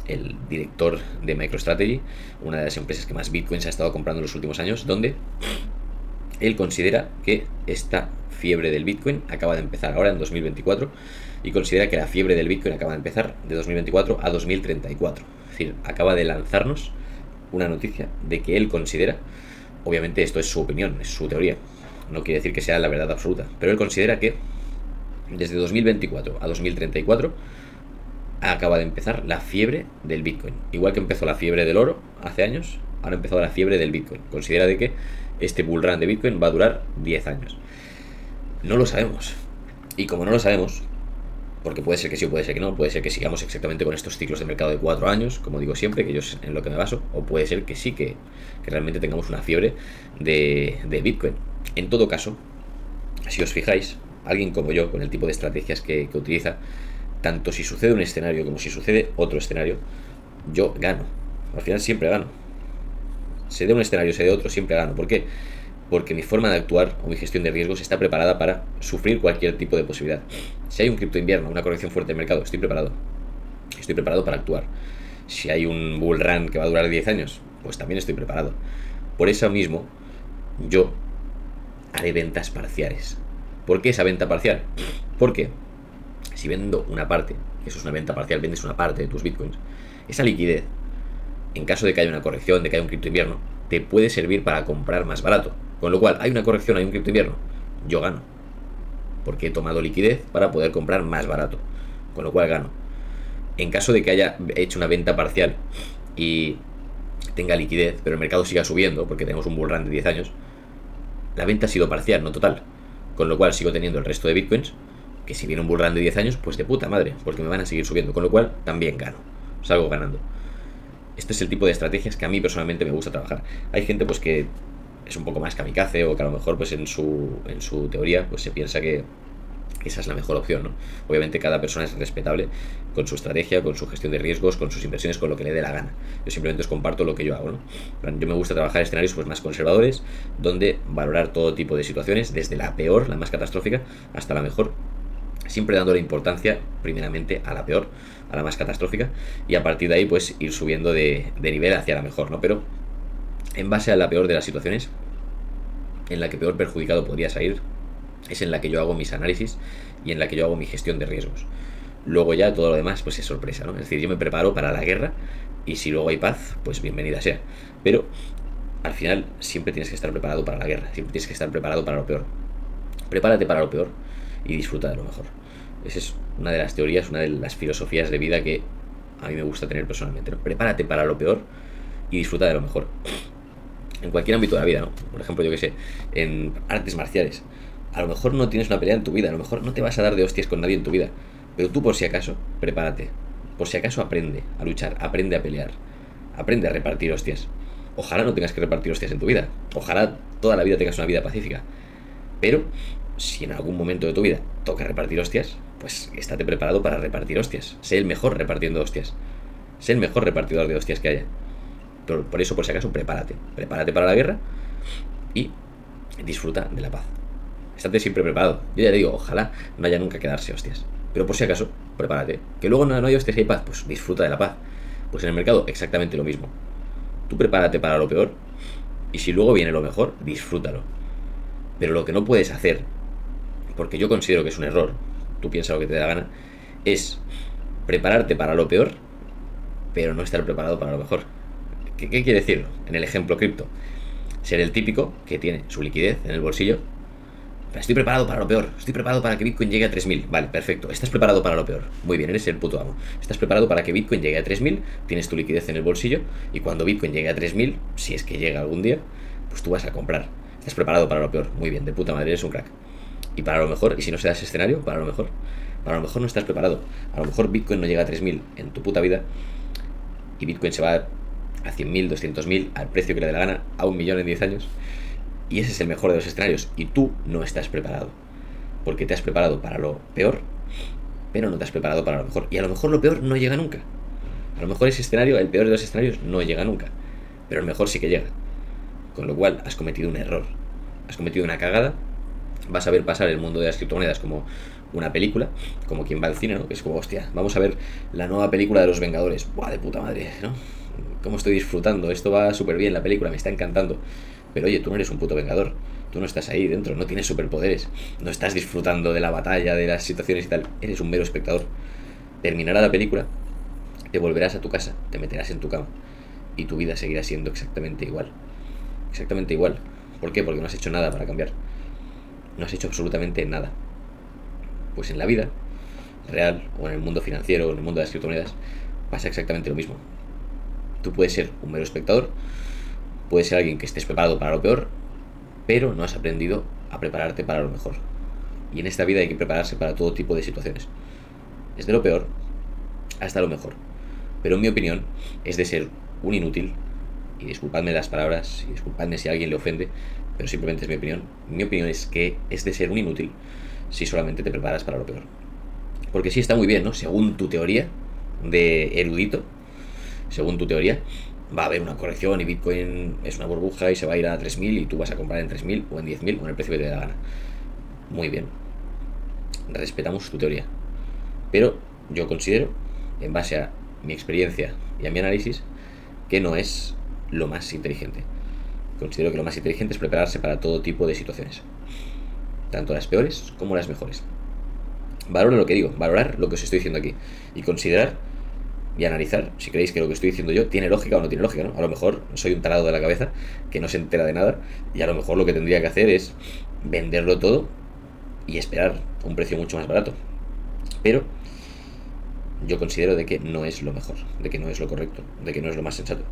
el director de MicroStrategy, una de las empresas que más bitcoins ha estado comprando en los últimos años, donde él considera que esta fiebre del bitcoin acaba de empezar ahora en 2024 y considera que la fiebre del bitcoin acaba de empezar de 2024 a 2034. Es decir, acaba de lanzarnos una noticia de que él considera, obviamente esto es su opinión, es su teoría, no quiere decir que sea la verdad absoluta, pero él considera que desde 2024 a 2034 acaba de empezar la fiebre del Bitcoin. Igual que empezó la fiebre del oro hace años, ahora ha empezado la fiebre del Bitcoin. Considera de que este bull run de Bitcoin va a durar 10 años. No lo sabemos. Y como no lo sabemos, porque puede ser que sí o puede ser que no, puede ser que sigamos exactamente con estos ciclos de mercado de 4 años, como digo siempre, que yo es en lo que me baso, o puede ser que sí, que, realmente tengamos una fiebre de, Bitcoin. En todo caso, si os fijáis, alguien como yo, con el tipo de estrategias que utiliza, tanto si sucede un escenario como si sucede otro escenario, yo gano. Al final siempre gano. Se dé un escenario, se dé otro, siempre gano. ¿Por qué? Porque mi forma de actuar o mi gestión de riesgos está preparada para sufrir cualquier tipo de posibilidad. Si hay un cripto invierno, una corrección fuerte del mercado, estoy preparado. Estoy preparado para actuar. Si hay un bull run que va a durar 10 años, pues también estoy preparado. Por eso mismo, yo haré ventas parciales. ¿Por qué esa venta parcial? Porque si vendo una parte, eso es una venta parcial, vendes una parte de tus bitcoins, esa liquidez, en caso de que haya una corrección, de que haya un cripto invierno, te puede servir para comprar más barato. Con lo cual, hay una corrección, hay un cripto invierno, yo gano. Porque he tomado liquidez para poder comprar más barato. Con lo cual gano. En caso de que haya hecho una venta parcial y tenga liquidez, pero el mercado siga subiendo, porque tenemos un bull run de 10 años, la venta ha sido parcial, no total. Con lo cual sigo teniendo el resto de bitcoins que si viene un bull de 10 años, pues de puta madre, porque me van a seguir subiendo, con lo cual también gano, salgo ganando. Este es el tipo de estrategias que a mí personalmente me gusta trabajar. Hay gente pues que es un poco más kamikaze o que a lo mejor pues en su, en su teoría pues se piensa que esa es la mejor opción, ¿no? Obviamente cada persona es respetable con su estrategia, con su gestión de riesgos, con sus inversiones, con lo que le dé la gana. Yo simplemente os comparto lo que yo hago, ¿no? Yo me gusta trabajar escenarios pues más conservadores, donde valorar todo tipo de situaciones, desde la peor, la más catastrófica, hasta la mejor, siempre dándole importancia primeramente a la peor, a la más catastrófica, y a partir de ahí pues ir subiendo de, de nivel hacia la mejor, ¿no? Pero en base a la peor de las situaciones, en la que peor perjudicado podría salir, es en la que yo hago mis análisis y en la que yo hago mi gestión de riesgos. Luego ya todo lo demás pues es sorpresa, ¿no? Es decir, yo me preparo para la guerra y si luego hay paz, pues bienvenida sea. Pero al final siempre tienes que estar preparado para la guerra, siempre tienes que estar preparado para lo peor. Prepárate para lo peor y disfruta de lo mejor. Esa es una de las teorías, una de las filosofías de vida que a mí me gusta tener personalmente. Prepárate para lo peor y disfruta de lo mejor. En cualquier ámbito de la vida, ¿no? Por ejemplo, yo que sé, en artes marciales. A lo mejor no tienes una pelea en tu vida, a lo mejor no te vas a dar de hostias con nadie en tu vida. Pero tú por si acaso, prepárate. Por si acaso aprende a luchar, aprende a pelear, aprende a repartir hostias. Ojalá no tengas que repartir hostias en tu vida. Ojalá toda la vida tengas una vida pacífica. Pero si en algún momento de tu vida toca repartir hostias, pues estate preparado para repartir hostias. Sé el mejor repartiendo hostias. Sé el mejor repartidor de hostias que haya. Por eso, por si acaso, prepárate. Prepárate para la guerra y disfruta de la paz. Estate siempre preparado. Yo ya digo, ojalá no haya nunca que darse hostias. Pero por si acaso, prepárate. Que luego no, no hay hostias y hay paz, pues disfruta de la paz. Pues en el mercado exactamente lo mismo. Tú prepárate para lo peor y si luego viene lo mejor, disfrútalo. Pero lo que no puedes hacer, porque yo considero que es un error, tú piensa lo que te da gana, es prepararte para lo peor, pero no estar preparado para lo mejor. ¿Qué, qué quiere decir? En el ejemplo cripto, ser el típico que tiene su liquidez en el bolsillo Estoy preparado para lo peor. Estoy preparado para que Bitcoin llegue a 3.000. Vale, perfecto. Estás preparado para lo peor. Muy bien, eres el puto amo. Estás preparado para que Bitcoin llegue a 3.000. Tienes tu liquidez en el bolsillo. Y cuando Bitcoin llegue a 3.000, si es que llega algún día, pues tú vas a comprar. Estás preparado para lo peor. Muy bien, de puta madre, eres un crack. Y para lo mejor, y si no se da ese escenario, para lo mejor. Para lo mejor no estás preparado. A lo mejor Bitcoin no llega a 3.000 en tu puta vida. Y Bitcoin se va a 100.000, 200.000, al precio que le dé la gana, a un millón en 10 años. Y ese es el mejor de los escenarios. Y tú no estás preparado. Porque te has preparado para lo peor, pero no te has preparado para lo mejor. Y a lo mejor lo peor no llega nunca. A lo mejor ese escenario, el peor de los escenarios, no llega nunca. Pero el mejor sí que llega. Con lo cual has cometido un error. Has cometido una cagada. Vas a ver pasar el mundo de las criptomonedas como una película, como quien va al cine, ¿no? Que es como, hostia, vamos a ver la nueva película de los Vengadores. Buah, de puta madre, ¿no? ¿Cómo estoy disfrutando? Esto va súper bien, la película me está encantando. Pero oye, tú no eres un puto vengador. Tú no estás ahí dentro, no tienes superpoderes. No estás disfrutando de la batalla, de las situaciones y tal. Eres un mero espectador. Terminará la película, te volverás a tu casa, te meterás en tu cama. Y tu vida seguirá siendo exactamente igual. Exactamente igual. ¿Por qué? Porque no has hecho nada para cambiar. No has hecho absolutamente nada. Pues en la vida real, o en el mundo financiero, o en el mundo de las criptomonedas, pasa exactamente lo mismo. Tú puedes ser un mero espectador, Puede ser alguien que estés preparado para lo peor, pero no has aprendido a prepararte para lo mejor. Y en esta vida hay que prepararse para todo tipo de situaciones. Desde lo peor hasta lo mejor. Pero en mi opinión es de ser un inútil, y disculpadme las palabras, y disculpadme si alguien le ofende, pero simplemente es mi opinión. Mi opinión es que es de ser un inútil si solamente te preparas para lo peor. Porque sí está muy bien, ¿no? Según tu teoría de erudito, según tu teoría, va a haber una corrección y Bitcoin es una burbuja y se va a ir a 3.000 y tú vas a comprar en 3.000 o en 10.000 con el precio que te da la gana. Muy bien. Respetamos tu teoría. Pero yo considero, en base a mi experiencia y a mi análisis, que no es lo más inteligente. Considero que lo más inteligente es prepararse para todo tipo de situaciones. Tanto las peores como las mejores. Valoro lo que digo, valorar lo que os estoy diciendo aquí. Y considerar y analizar si creéis que lo que estoy diciendo yo tiene lógica o no tiene lógica, ¿no? A lo mejor soy un tarado de la cabeza que no se entera de nada y a lo mejor lo que tendría que hacer es venderlo todo y esperar un precio mucho más barato. Pero yo considero de que no es lo mejor, de que no es lo correcto, de que no es lo más sensato.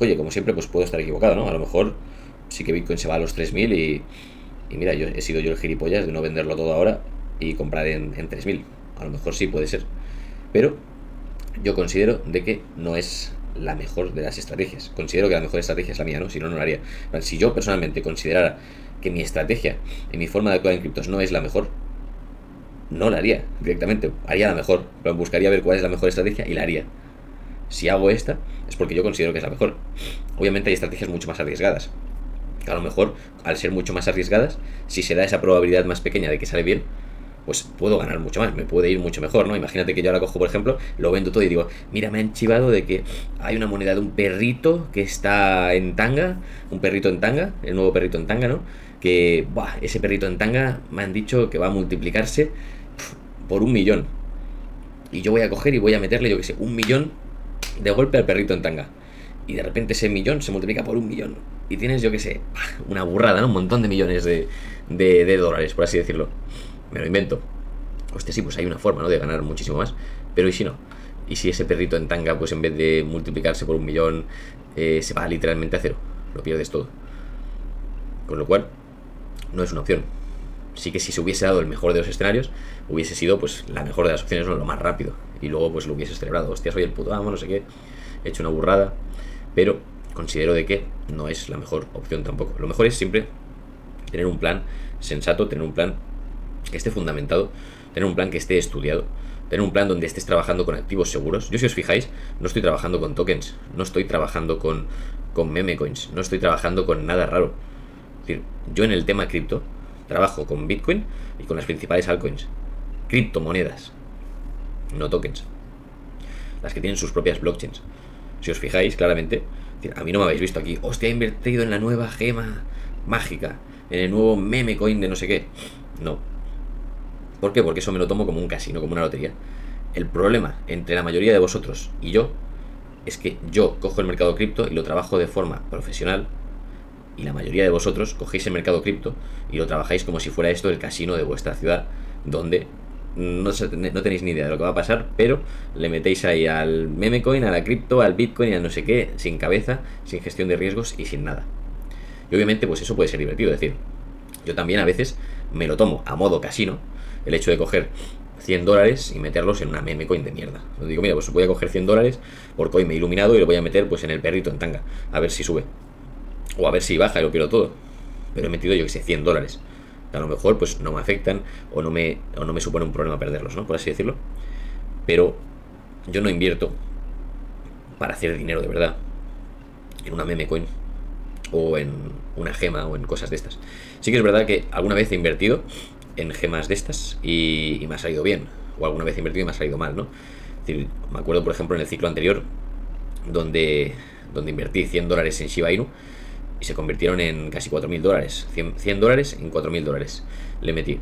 Oye, como siempre, pues puedo estar equivocado, ¿no? A lo mejor sí que Bitcoin se va a los 3.000 y, y mira, yo he sido yo el gilipollas de no venderlo todo ahora y comprar en, en 3.000. A lo mejor sí puede ser. Pero yo considero de que no es la mejor de las estrategias. Considero que la mejor estrategia es la mía, ¿no? Si no, no lo haría. Si yo personalmente considerara que mi estrategia y mi forma de actuar en criptos no es la mejor, no la haría directamente. Haría la mejor, buscaría ver cuál es la mejor estrategia y la haría. Si hago esta, es porque yo considero que es la mejor. Obviamente hay estrategias mucho más arriesgadas. A lo mejor, al ser mucho más arriesgadas, si se da esa probabilidad más pequeña de que sale bien, pues puedo ganar mucho más, me puede ir mucho mejor, ¿no? Imagínate que yo ahora cojo, por ejemplo, lo vendo todo y digo, mira, me han chivado de que hay una moneda de un perrito que está en tanga, un perrito en tanga, el nuevo perrito en tanga, ¿no? Que, ese perrito en tanga me han dicho que va a multiplicarse por un millón. Y yo voy a coger y voy a meterle, yo que sé, un millón de golpe al perrito en tanga. Y de repente ese millón se multiplica por un millón. Y tienes, yo que sé, una burrada, ¿no? Un montón de millones de, de, de dólares, por así decirlo me lo invento. Hostia, sí, pues hay una forma, ¿no? De ganar muchísimo más. Pero ¿y si no? ¿Y si ese perrito en tanga, pues en vez de multiplicarse por un millón, eh, se va literalmente a cero? Lo pierdes todo. Con lo cual, no es una opción. Sí que si se hubiese dado el mejor de los escenarios, hubiese sido pues la mejor de las opciones, ¿no? lo más rápido. Y luego pues lo hubieses celebrado. Hostia, soy el puto amo, no sé qué. He hecho una burrada. Pero considero de que no es la mejor opción tampoco. Lo mejor es siempre tener un plan sensato, tener un plan que esté fundamentado, tener un plan que esté estudiado, tener un plan donde estés trabajando con activos seguros. Yo si os fijáis, no estoy trabajando con tokens, no estoy trabajando con, con meme coins, no estoy trabajando con nada raro. Es decir, yo en el tema cripto trabajo con Bitcoin y con las principales altcoins. Criptomonedas, no tokens. Las que tienen sus propias blockchains. Si os fijáis claramente, a mí no me habéis visto aquí, hostia, he invertido en la nueva gema mágica, en el nuevo meme coin de no sé qué. No, ¿Por qué? Porque eso me lo tomo como un casino, como una lotería. El problema entre la mayoría de vosotros y yo es que yo cojo el mercado cripto y lo trabajo de forma profesional y la mayoría de vosotros cogéis el mercado cripto y lo trabajáis como si fuera esto el casino de vuestra ciudad, donde no, no, tenéis ni idea de lo que va a pasar, pero le metéis ahí al meme coin, a la cripto, al bitcoin y a no sé qué, sin cabeza, sin gestión de riesgos y sin nada. Y obviamente pues eso puede ser divertido, es decir, yo también a veces me lo tomo a modo casino, el hecho de coger 100 dólares y meterlos en una meme coin de mierda. Digo, mira, pues voy a coger 100 dólares por coin me iluminado y lo voy a meter pues en el perrito en tanga, a ver si sube. O a ver si baja y lo quiero todo. Pero he metido, yo que sé, 100 dólares. A lo mejor pues no me afectan o no me, o no me supone un problema perderlos, ¿no? Por así decirlo. Pero yo no invierto para hacer dinero de verdad en una meme coin o en una gema o en cosas de estas. Sí que es verdad que alguna vez he invertido en gemas de estas y, me ha salido bien. O alguna vez he invertido y me ha salido mal, ¿no? decir, me acuerdo, por ejemplo, en el ciclo anterior, donde, donde invertí 100 dólares en Shiba Inu y se convirtieron en casi 4.000 dólares. 100, dólares en 4.000 dólares. Le metí.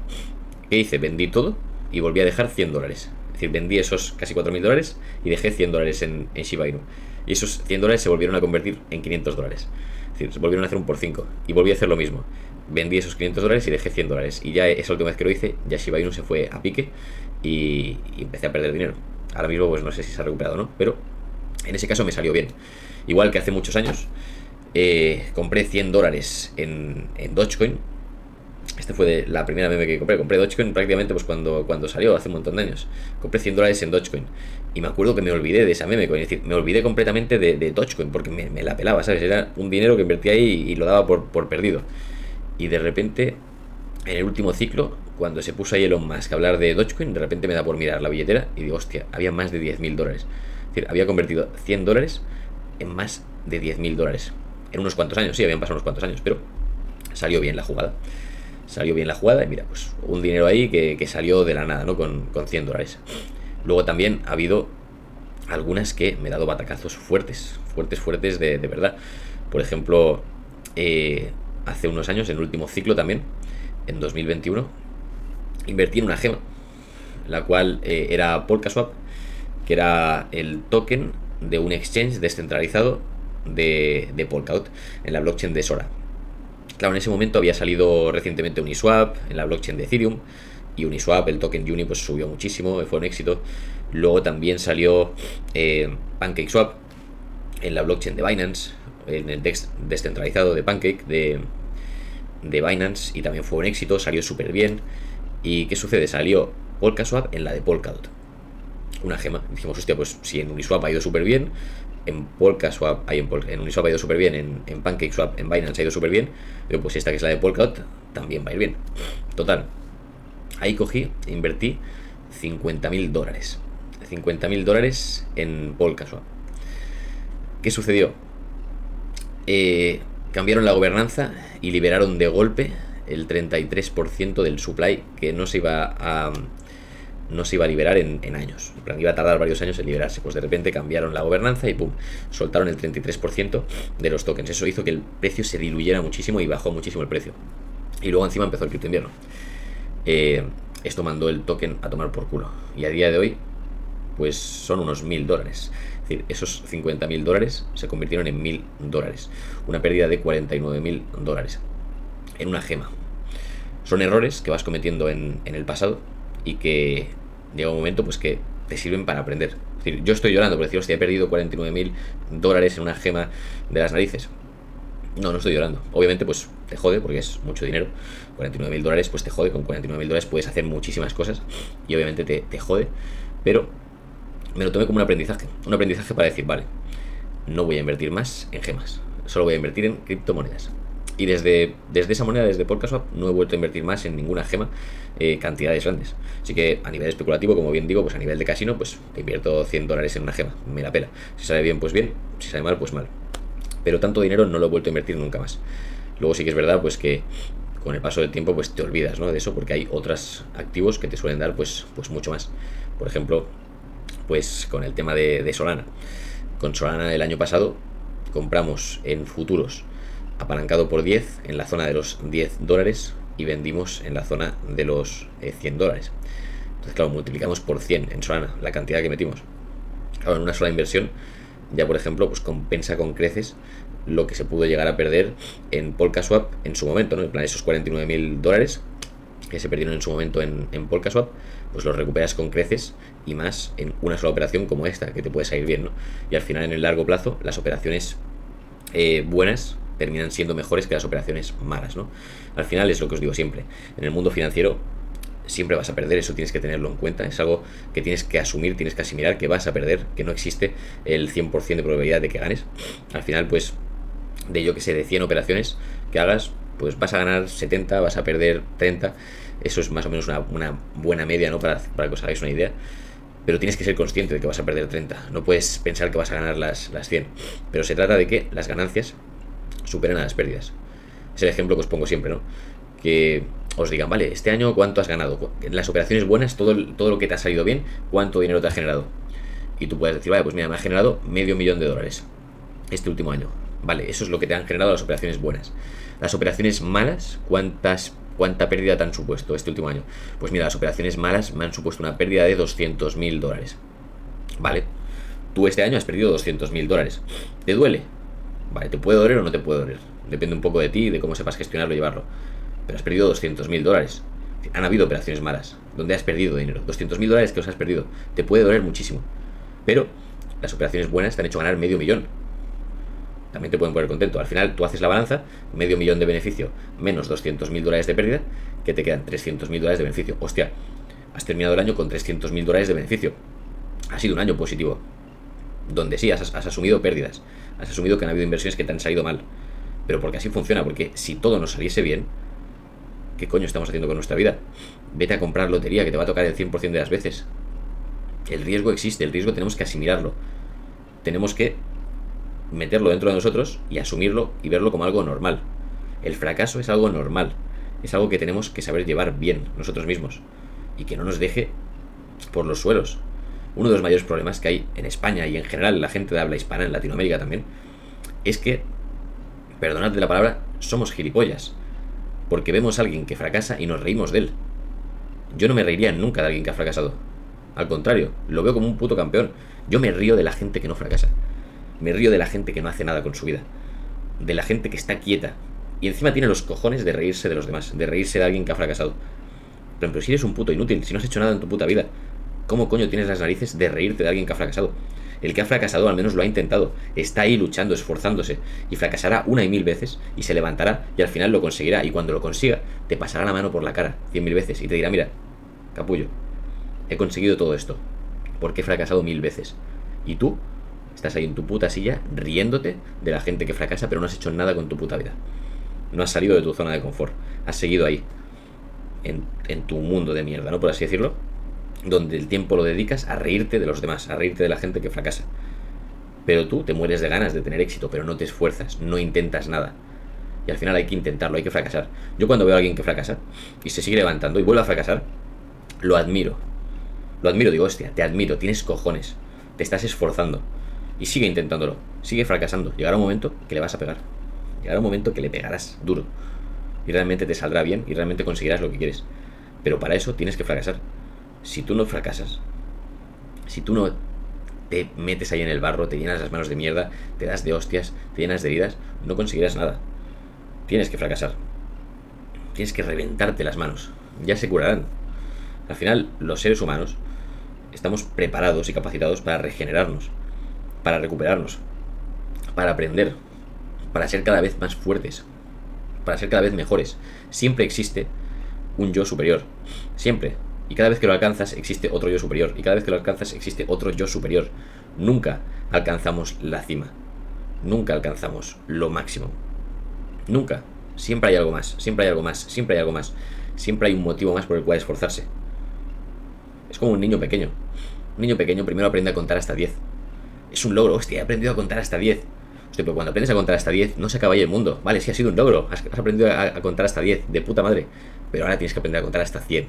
¿Qué hice? Vendí todo y volví a dejar 100 dólares. Es decir, vendí esos casi 4.000 dólares y dejé 100 dólares en, en Shiba Inu. Y esos 100 dólares se volvieron a convertir en 500 dólares. Es decir, se volvieron a hacer un por 5. Y volví a hacer lo mismo vendí esos 500 dólares y dejé 100 dólares. Y ya esa última vez que lo hice, ya Shiba Inu se fue a pique y, empecé a perder dinero. Ahora mismo, pues no sé si se ha recuperado o no, pero en ese caso me salió bien. Igual que hace muchos años, eh, compré 100 dólares en, en Dogecoin. Este fue la primera meme que compré. Compré Dogecoin prácticamente pues cuando, cuando salió, hace un montón de años. Compré 100 dólares en Dogecoin. Y me acuerdo que me olvidé de esa meme. Es decir, me olvidé completamente de, de Dogecoin porque me, me, la pelaba, ¿sabes? Era un dinero que invertí ahí y lo daba por, por perdido. Y de repente, en el último ciclo, cuando se puso ahí Elon Musk a hablar de Dogecoin, de repente me da por mirar la billetera y digo, hostia, había más de 10.000 dólares. Es decir, había convertido 100 dólares en más de 10.000 dólares. En unos cuantos años, sí, habían pasado unos cuantos años, pero salió bien la jugada. Salió bien la jugada y mira, pues un dinero ahí que, salió de la nada, ¿no? Con, con 100 dólares. Luego también ha habido algunas que me he dado batacazos fuertes, fuertes, fuertes de, de verdad. Por ejemplo, eh, hace unos años, en el último ciclo también, en 2021, invertí en una gema, la cual eh, era PolkaSwap, que era el token de un exchange descentralizado de, de Polkadot en la blockchain de Sora. Claro, en ese momento había salido recientemente Uniswap en la blockchain de Ethereum y Uniswap, el token Uni, pues subió muchísimo, fue un éxito. Luego también salió eh, PancakeSwap en la blockchain de Binance, en el descentralizado de Pancake de, de Binance y también fue un éxito, salió súper bien. ¿Y qué sucede? Salió PolkaSwap en la de Polkadot. Una gema. Dijimos, hostia, pues si en Uniswap ha ido súper bien, en PolkaSwap, en, en Uniswap ha ido súper bien, en, en PancakeSwap, en Binance ha ido súper bien, pero pues esta que es la de Polkadot también va a ir bien. Total. Ahí cogí, invertí 50.000 dólares. 50.000 dólares en PolkaSwap. ¿Qué sucedió? Eh, cambiaron la gobernanza y liberaron de golpe el 33% del supply que no se iba a no se iba a liberar en, años. En plan, iba a tardar varios años en liberarse. Pues de repente cambiaron la gobernanza y pum, soltaron el 33% de los tokens. Eso hizo que el precio se diluyera muchísimo y bajó muchísimo el precio. Y luego encima empezó el cripto invierno. Eh, esto mandó el token a tomar por culo. Y a día de hoy, pues son unos mil dólares. Es decir, esos 50 mil dólares se convirtieron en mil dólares. Una pérdida de 49 mil dólares. En una gema. Son errores que vas cometiendo en, en el pasado y que llega un momento pues que te sirven para aprender. Es decir, yo estoy llorando por decir, hostia, he perdido 49 mil dólares en una gema de las narices. No, no estoy llorando. Obviamente, pues te jode porque es mucho dinero. 49 mil dólares, pues te jode. Con 49 mil dólares puedes hacer muchísimas cosas y obviamente te, te jode. Pero me lo tomé como un aprendizaje. Un aprendizaje para decir, vale, no voy a invertir más en gemas. Solo voy a invertir en criptomonedas. Y desde, desde esa moneda, desde Polkaswap, no he vuelto a invertir más en ninguna gema eh, cantidades grandes. Así que a nivel especulativo, como bien digo, pues a nivel de casino, pues invierto 100 dólares en una gema, me la pela. Si sale bien, pues bien, si sale mal, pues mal. Pero tanto dinero no lo he vuelto a invertir nunca más. Luego sí que es verdad, pues que con el paso del tiempo, pues te olvidas, ¿no? De eso, porque hay otros activos que te suelen dar, pues, pues mucho más. Por ejemplo, pues con el tema de Solana. Con Solana el año pasado compramos en futuros apalancado por 10 en la zona de los 10 dólares y vendimos en la zona de los 100 eh, dólares. Entonces, claro, multiplicamos por 100 en Solana la cantidad que metimos. Claro, en una sola inversión, ya por ejemplo, pues compensa con creces lo que se pudo llegar a perder en Polkaswap en su momento, ¿no? En plan, esos 49 mil dólares que se perdieron en su momento en, en Polkaswap, pues los recuperas con creces y más en una sola operación como esta, que te puede salir bien, ¿no? Y al final, en el largo plazo, las operaciones eh, buenas terminan siendo mejores que las operaciones malas, ¿no? Al final es lo que os digo siempre, en el mundo financiero siempre vas a perder, eso tienes que tenerlo en cuenta, es algo que tienes que asumir, tienes que asimilar que vas a perder, que no existe el 100% de probabilidad de que ganes. Al final, pues, de yo que sé, de 100 operaciones que hagas, pues vas a ganar 70, vas a perder 30, eso es más o menos una, buena media, ¿no? Para, para que os hagáis una idea pero tienes que ser consciente de que vas a perder 30. No puedes pensar que vas a ganar las, las 100. Pero se trata de que las ganancias superen a las pérdidas. Es el ejemplo que os pongo siempre, ¿no? Que os digan, vale, este año cuánto has ganado. En las operaciones buenas, todo, todo lo que te ha salido bien, cuánto dinero te ha generado. Y tú puedes decir, vale, pues mira, me ha generado medio millón de dólares este último año. Vale, eso es lo que te han generado las operaciones buenas. Las operaciones malas, ¿cuántas, ¿cuánta pérdida te han supuesto este último año? Pues mira, las operaciones malas me han supuesto una pérdida de 200 mil dólares. Vale, tú este año has perdido 200 mil dólares. ¿Te duele? Vale, ¿te puede doler o no te puede doler? Depende un poco de ti de cómo sepas gestionarlo y llevarlo. Pero has perdido 200 mil dólares. Han habido operaciones malas, donde has perdido dinero. 200 mil dólares que os has perdido. Te puede doler muchísimo. Pero las operaciones buenas te han hecho ganar medio millón. También te pueden poner contento. Al final tú haces la balanza, medio millón de beneficio menos 200 mil dólares de pérdida, que te quedan 300 mil dólares de beneficio. Hostia, has terminado el año con 300 mil dólares de beneficio. Ha sido un año positivo. Donde sí, has asumido pérdidas has asumido que han habido inversiones que te han salido mal. Pero porque así funciona, porque si todo nos saliese bien, ¿qué coño estamos haciendo con nuestra vida? Vete a comprar lotería que te va a tocar el 100% de las veces. El riesgo existe, el riesgo tenemos que asimilarlo. Tenemos que meterlo dentro de nosotros y asumirlo y verlo como algo normal. El fracaso es algo normal, es algo que tenemos que saber llevar bien nosotros mismos y que no nos deje por los suelos uno de los mayores problemas que hay en España y en general la gente de habla hispana en Latinoamérica también, es que, perdonad la palabra, somos gilipollas. Porque vemos a alguien que fracasa y nos reímos de él. Yo no me reiría nunca de alguien que ha fracasado. Al contrario, lo veo como un puto campeón. Yo me río de la gente que no fracasa. Me río de la gente que no hace nada con su vida. De la gente que está quieta. Y encima tiene los cojones de reírse de los demás, de reírse de alguien que ha fracasado. Pero, si eres un puto inútil, si no has hecho nada en tu puta vida, ¿Cómo coño tienes las narices de reírte de alguien que ha fracasado? El que ha fracasado al menos lo ha intentado, está ahí luchando, esforzándose, y fracasará una y mil veces, y se levantará, y al final lo conseguirá, y cuando lo consiga, te pasará la mano por la cara cien mil veces, y te dirá, mira, capullo, he conseguido todo esto, porque he fracasado mil veces. Y tú estás ahí en tu puta silla, riéndote de la gente que fracasa, pero no has hecho nada con tu puta vida. No has salido de tu zona de confort, has seguido ahí, en, tu mundo de mierda, ¿no? Por así decirlo donde el tiempo lo dedicas a reírte de los demás, a reírte de la gente que fracasa. Pero tú te mueres de ganas de tener éxito, pero no te esfuerzas, no intentas nada. Y al final hay que intentarlo, hay que fracasar. Yo cuando veo a alguien que fracasa y se sigue levantando y vuelve a fracasar, lo admiro. Lo admiro, digo, hostia, te admiro, tienes cojones, te estás esforzando. Y sigue intentándolo, sigue fracasando. Llegará un momento que le vas a pegar. Llegará un momento que le pegarás duro. Y realmente te saldrá bien y realmente conseguirás lo que quieres. Pero para eso tienes que fracasar. Si tú no fracasas, si tú no te metes ahí en el barro, te llenas las manos de mierda, te das de hostias, te llenas de heridas, no conseguirás nada. Tienes que fracasar. Tienes que reventarte las manos. Ya se curarán. Al final, los seres humanos estamos preparados y capacitados para regenerarnos, para recuperarnos, para aprender, para ser cada vez más fuertes, para ser cada vez mejores. Siempre existe un yo superior. Siempre. Y cada vez que lo alcanzas existe otro yo superior. Y cada vez que lo alcanzas existe otro yo superior. Nunca alcanzamos la cima. Nunca alcanzamos lo máximo. Nunca. Siempre hay algo más. Siempre hay algo más. Siempre hay algo más. Siempre hay un motivo más por el cual esforzarse. Es como un niño pequeño. Un niño pequeño primero aprende a contar hasta 10. Es un logro. Hostia, he aprendido a contar hasta 10 pero cuando aprendes a contar hasta 10, no se acaba ahí el mundo. Vale, sí ha sido un logro. Has, aprendido a, contar hasta 10, de puta madre. Pero ahora tienes que aprender a contar hasta 100.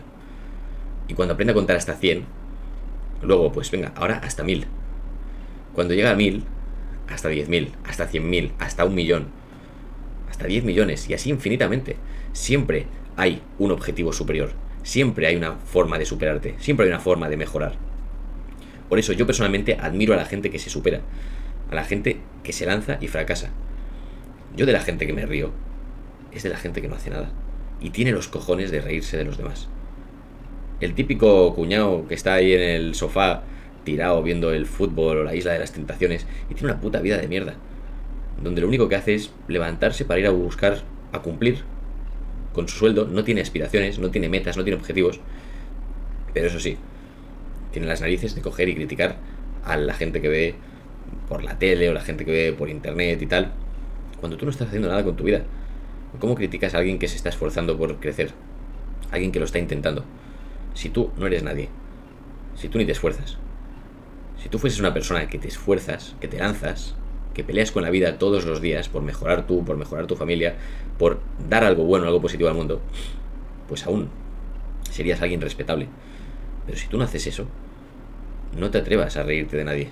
Y cuando aprende a contar hasta 100, luego, pues venga, ahora hasta 1000. Cuando llega a 1000, hasta 10.000, hasta 100.000, hasta un millón, hasta 10 millones, y así infinitamente. Siempre hay un objetivo superior. Siempre hay una forma de superarte. Siempre hay una forma de mejorar. Por eso yo personalmente admiro a la gente que se supera a la gente que se lanza y fracasa. Yo de la gente que me río es de la gente que no hace nada y tiene los cojones de reírse de los demás. El típico cuñado que está ahí en el sofá tirado viendo el fútbol o la isla de las tentaciones y tiene una puta vida de mierda, donde lo único que hace es levantarse para ir a buscar, a cumplir con su sueldo, no tiene aspiraciones, no tiene metas, no tiene objetivos, pero eso sí, tiene las narices de coger y criticar a la gente que ve por la tele o la gente que ve por internet y tal, cuando tú no estás haciendo nada con tu vida. ¿Cómo criticas a alguien que se está esforzando por crecer? Alguien que lo está intentando. Si tú no eres nadie, si tú ni te esfuerzas, si tú fueses una persona que te esfuerzas, que te lanzas, que peleas con la vida todos los días por mejorar tú, por mejorar tu familia, por dar algo bueno, algo positivo al mundo, pues aún serías alguien respetable. Pero si tú no haces eso, no te atrevas a reírte de nadie.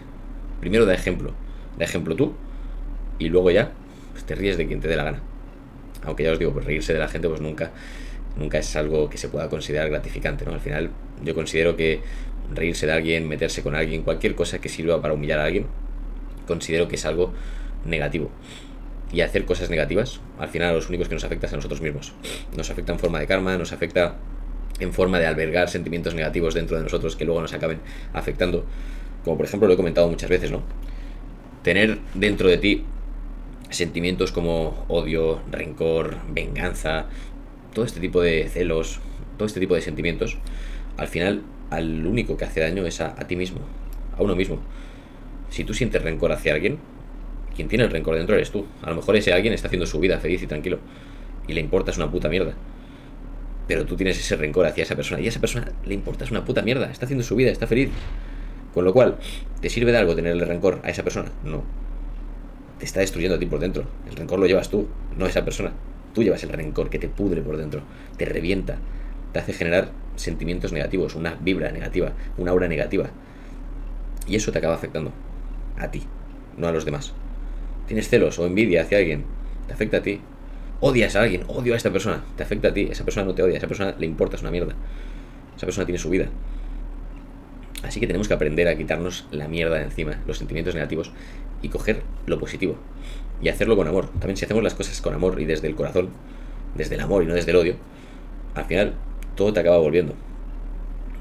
Primero da ejemplo. Da ejemplo tú y luego ya pues, te ríes de quien te dé la gana. Aunque ya os digo, pues reírse de la gente pues nunca, nunca es algo que se pueda considerar gratificante, ¿no? Al final yo considero que reírse de alguien, meterse con alguien, cualquier cosa que sirva para humillar a alguien, considero que es algo negativo. Y hacer cosas negativas, al final los únicos que nos afecta es a nosotros mismos. Nos afecta en forma de karma, nos afecta en forma de albergar sentimientos negativos dentro de nosotros que luego nos acaben afectando como por ejemplo lo he comentado muchas veces, ¿no? Tener dentro de ti sentimientos como odio, rencor, venganza, todo este tipo de celos, todo este tipo de sentimientos, al final al único que hace daño es a, ti mismo, a uno mismo. Si tú sientes rencor hacia alguien, quien tiene el rencor dentro eres tú. A lo mejor ese alguien está haciendo su vida feliz y tranquilo y le importas una puta mierda. Pero tú tienes ese rencor hacia esa persona y a esa persona le importas una puta mierda, está haciendo su vida, está feliz. Con lo cual, ¿te sirve de algo tenerle rencor a esa persona? No. Te está destruyendo a ti por dentro. El rencor lo llevas tú, no esa persona. Tú llevas el rencor que te pudre por dentro, te revienta, te hace generar sentimientos negativos, una vibra negativa, una aura negativa. Y eso te acaba afectando a ti, no a los demás. Tienes celos o envidia hacia alguien, te afecta a ti. Odias a alguien, odio a esta persona, te afecta a ti. Esa persona no te odia, esa persona le importas una mierda. Esa persona tiene su vida. Así que tenemos que aprender a quitarnos la mierda de encima, los sentimientos negativos, y coger lo positivo. Y hacerlo con amor. También si hacemos las cosas con amor y desde el corazón, desde el amor y no desde el odio, al final todo te acaba volviendo.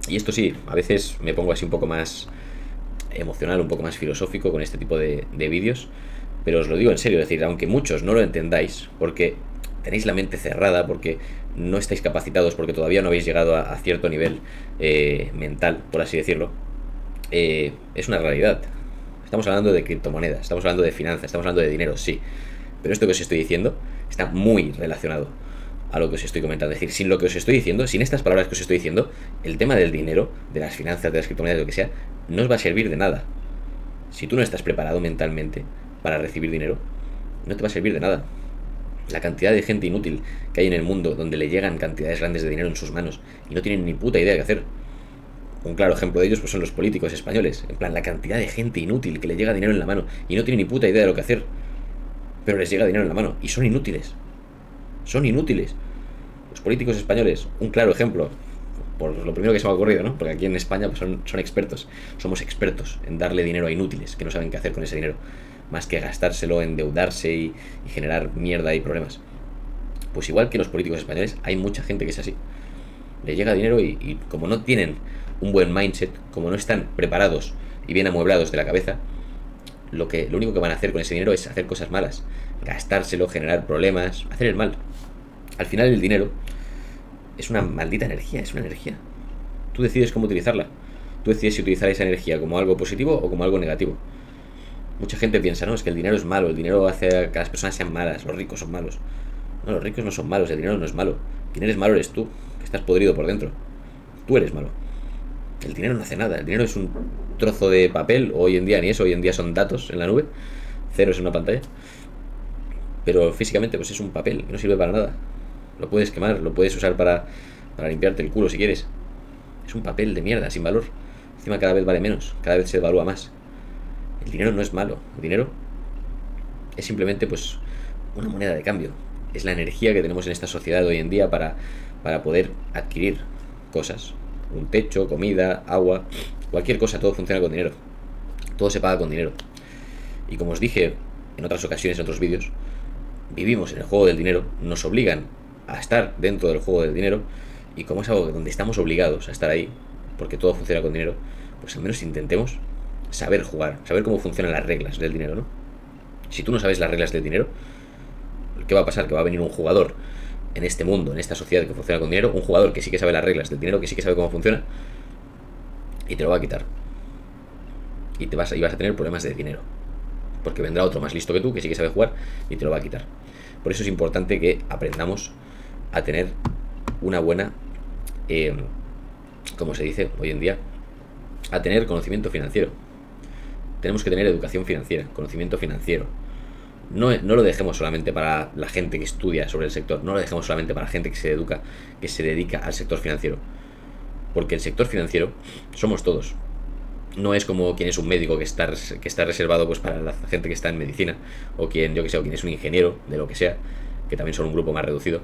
Y esto sí, a veces me pongo así un poco más emocional, un poco más filosófico con este tipo de, de vídeos, pero os lo digo en serio, es decir, aunque muchos no lo entendáis, porque tenéis la mente cerrada, porque no estáis capacitados porque todavía no habéis llegado a, cierto nivel eh, mental, por así decirlo, eh, es una realidad. Estamos hablando de criptomonedas, estamos hablando de finanzas, estamos hablando de dinero, sí. Pero esto que os estoy diciendo está muy relacionado a lo que os estoy comentando. Es decir, sin lo que os estoy diciendo, sin estas palabras que os estoy diciendo, el tema del dinero, de las finanzas, de las criptomonedas, de lo que sea, no os va a servir de nada. Si tú no estás preparado mentalmente para recibir dinero, no te va a servir de nada. La cantidad de gente inútil que hay en el mundo donde le llegan cantidades grandes de dinero en sus manos y no tienen ni puta idea de qué hacer. Un claro ejemplo de ellos pues son los políticos españoles. En plan, la cantidad de gente inútil que le llega dinero en la mano y no tiene ni puta idea de lo que hacer. Pero les llega dinero en la mano y son inútiles. Son inútiles. Los políticos españoles, un claro ejemplo, por lo primero que se me ha ocurrido, ¿no? Porque aquí en España pues, son, expertos. Somos expertos en darle dinero a inútiles que no saben qué hacer con ese dinero más que gastárselo, endeudarse y, y generar mierda y problemas. Pues igual que los políticos españoles, hay mucha gente que es así. Le llega dinero y, como no tienen un buen mindset, como no están preparados y bien amueblados de la cabeza, lo, que, lo único que van a hacer con ese dinero es hacer cosas malas, gastárselo, generar problemas, hacer el mal. Al final el dinero es una maldita energía, es una energía. Tú decides cómo utilizarla. Tú decides si utilizar esa energía como algo positivo o como algo negativo. Mucha gente piensa, no, es que el dinero es malo, el dinero hace que las personas sean malas, los ricos son malos. No, los ricos no son malos, el dinero no es malo. Quien eres malo eres tú, que estás podrido por dentro. Tú eres malo. El dinero no hace nada, el dinero es un trozo de papel, hoy en día ni eso, hoy en día son datos en la nube, ceros en una pantalla. Pero físicamente pues es un papel, no sirve para nada. Lo puedes quemar, lo puedes usar para, para limpiarte el culo si quieres. Es un papel de mierda, sin valor. Encima cada vez vale menos, cada vez se evalúa más. El dinero no es malo, el dinero es simplemente pues una moneda de cambio. Es la energía que tenemos en esta sociedad hoy en día para, para poder adquirir cosas. Un techo, comida, agua, cualquier cosa, todo funciona con dinero. Todo se paga con dinero. Y como os dije en otras ocasiones, en otros vídeos, vivimos en el juego del dinero, nos obligan a estar dentro del juego del dinero y como es algo donde estamos obligados a estar ahí, porque todo funciona con dinero, pues al menos intentemos saber jugar, saber cómo funcionan las reglas del dinero, ¿no? Si tú no sabes las reglas del dinero, ¿qué va a pasar? Que va a venir un jugador en este mundo, en esta sociedad que funciona con dinero, un jugador que sí que sabe las reglas del dinero, que sí que sabe cómo funciona, y te lo va a quitar. Y, te vas, y vas a tener problemas de dinero. Porque vendrá otro más listo que tú, que sí que sabe jugar, y te lo va a quitar. Por eso es importante que aprendamos a tener una buena, eh, como se dice hoy en día, a tener conocimiento financiero. Tenemos que tener educación financiera, conocimiento financiero. No, no, lo dejemos solamente para la gente que estudia sobre el sector, no lo dejemos solamente para la gente que se educa, que se dedica al sector financiero. Porque el sector financiero somos todos. No es como quien es un médico que está, que está reservado pues para la gente que está en medicina, o quien, yo que sé, o quien es un ingeniero, de lo que sea, que también son un grupo más reducido.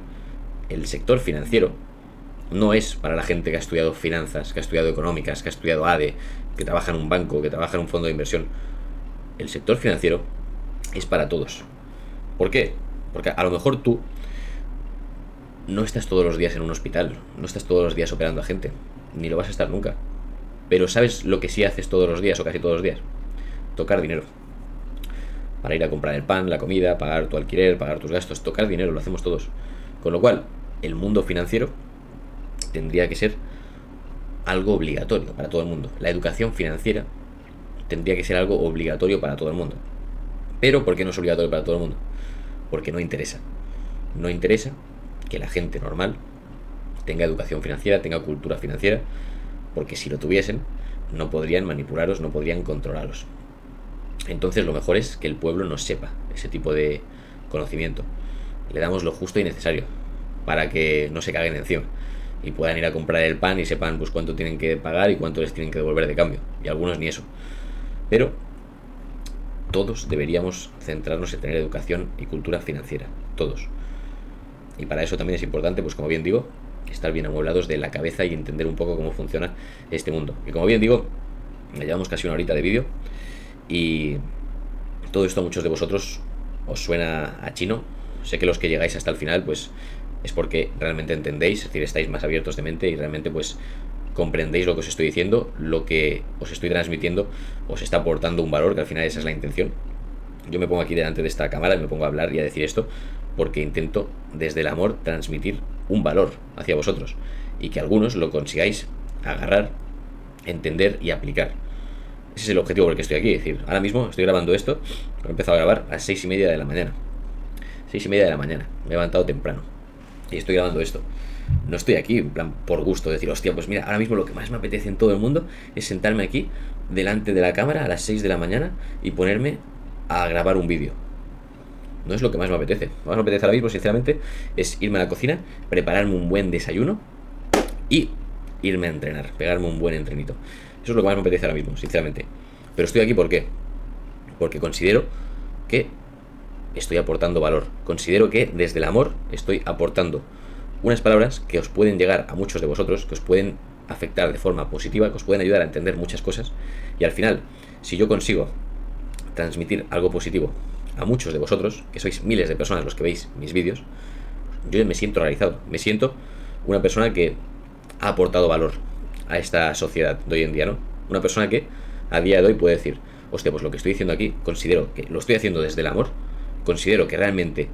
El sector financiero no es para la gente que ha estudiado finanzas, que ha estudiado económicas, que ha estudiado ADE, que trabaja en un banco, que trabaja en un fondo de inversión. El sector financiero es para todos. ¿Por qué? Porque a lo mejor tú no estás todos los días en un hospital, no estás todos los días operando a gente, ni lo vas a estar nunca. Pero ¿sabes lo que sí haces todos los días o casi todos los días? Tocar dinero. Para ir a comprar el pan, la comida, pagar tu alquiler, pagar tus gastos, tocar dinero, lo hacemos todos. Con lo cual, el mundo financiero tendría que ser algo obligatorio para todo el mundo. La educación financiera tendría que ser algo obligatorio para todo el mundo. Pero ¿por qué no es obligatorio para todo el mundo? Porque no interesa. No interesa que la gente normal tenga educación financiera, tenga cultura financiera, porque si lo tuviesen, no podrían manipularos, no podrían controlaros. Entonces lo mejor es que el pueblo no sepa ese tipo de conocimiento. Le damos lo justo y necesario para que no se caguen encima y puedan ir a comprar el pan y sepan pues cuánto tienen que pagar y cuánto les tienen que devolver de cambio. Y algunos ni eso. Pero todos deberíamos centrarnos en tener educación y cultura financiera. Todos. Y para eso también es importante, pues como bien digo, estar bien amueblados de la cabeza y entender un poco cómo funciona este mundo. Y como bien digo, me llevamos casi una horita de vídeo y todo esto a muchos de vosotros os suena a chino. Sé que los que llegáis hasta el final, pues es porque realmente entendéis, es decir, estáis más abiertos de mente y realmente pues comprendéis lo que os estoy diciendo, lo que os estoy transmitiendo os está aportando un valor, que al final esa es la intención. Yo me pongo aquí delante de esta cámara y me pongo a hablar y a decir esto porque intento desde el amor transmitir un valor hacia vosotros y que algunos lo consigáis agarrar, entender y aplicar. Ese es el objetivo por el que estoy aquí. Es decir, ahora mismo estoy grabando esto, he empezado a grabar a seis y media de la mañana. Seis y media de la mañana. Me he levantado temprano y estoy grabando esto. No estoy aquí, en plan, por gusto, decir, hostia, pues mira, ahora mismo lo que más me apetece en todo el mundo es sentarme aquí, delante de la cámara, a las 6 de la mañana, y ponerme a grabar un vídeo. no es lo que más me apetece. Lo más me apetece ahora mismo, sinceramente, es irme a la cocina, prepararme un buen desayuno y irme a entrenar, pegarme un buen entrenito. Eso es lo que más me apetece ahora mismo, sinceramente. Pero estoy aquí ¿por qué? Porque considero que estoy aportando valor. Considero que desde el amor estoy aportando unas palabras que os pueden llegar a muchos de vosotros, que os pueden afectar de forma positiva, que os pueden ayudar a entender muchas cosas. Y al final, si yo consigo transmitir algo positivo a muchos de vosotros, que sois miles de personas los que veis mis vídeos, yo me siento realizado. Me siento una persona que ha aportado valor a esta sociedad de hoy en día, ¿no? Una persona que a día de hoy puede decir, hostia, pues lo que estoy diciendo aquí, considero que lo estoy haciendo desde el amor, considero que realmente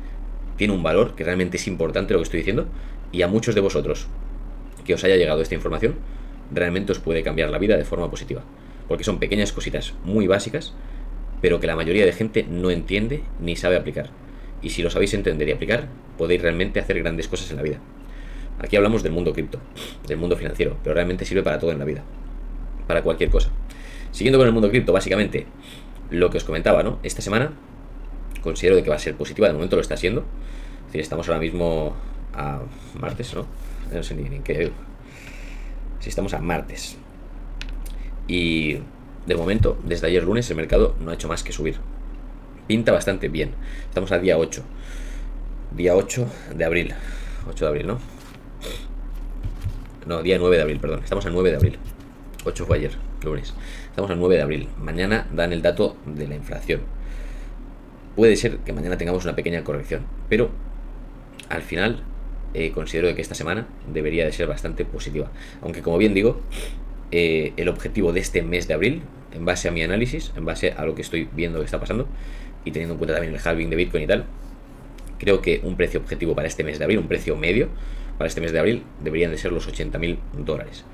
tiene un valor, que realmente es importante lo que estoy diciendo, y a muchos de vosotros que os haya llegado esta información, realmente os puede cambiar la vida de forma positiva. Porque son pequeñas cositas muy básicas, pero que la mayoría de gente no entiende ni sabe aplicar. Y si lo sabéis entender y aplicar, podéis realmente hacer grandes cosas en la vida. Aquí hablamos del mundo cripto, del mundo financiero, pero realmente sirve para todo en la vida, para cualquier cosa. Siguiendo con el mundo cripto, básicamente, lo que os comentaba, ¿no? Esta semana considero de que va a ser positiva, de momento lo está siendo. Es decir, estamos ahora mismo a martes, ¿no? No sé ni, en qué. Si estamos a martes. Y de momento, desde ayer lunes, el mercado no ha hecho más que subir. Pinta bastante bien. Estamos a día 8. Día 8 de abril. 8 de abril, ¿no? No, día 9 de abril, perdón. Estamos a 9 de abril. 8 fue ayer, lunes. Estamos a 9 de abril. Mañana dan el dato de la inflación. Puede ser que mañana tengamos una pequeña corrección, pero al final eh, considero que esta semana debería de ser bastante positiva. Aunque como bien digo, eh, el objetivo de este mes de abril, en base a mi análisis, en base a lo que estoy viendo que está pasando, y teniendo en cuenta también el halving de Bitcoin y tal, creo que un precio objetivo para este mes de abril, un precio medio para este mes de abril, deberían de ser los 80.000 dólares.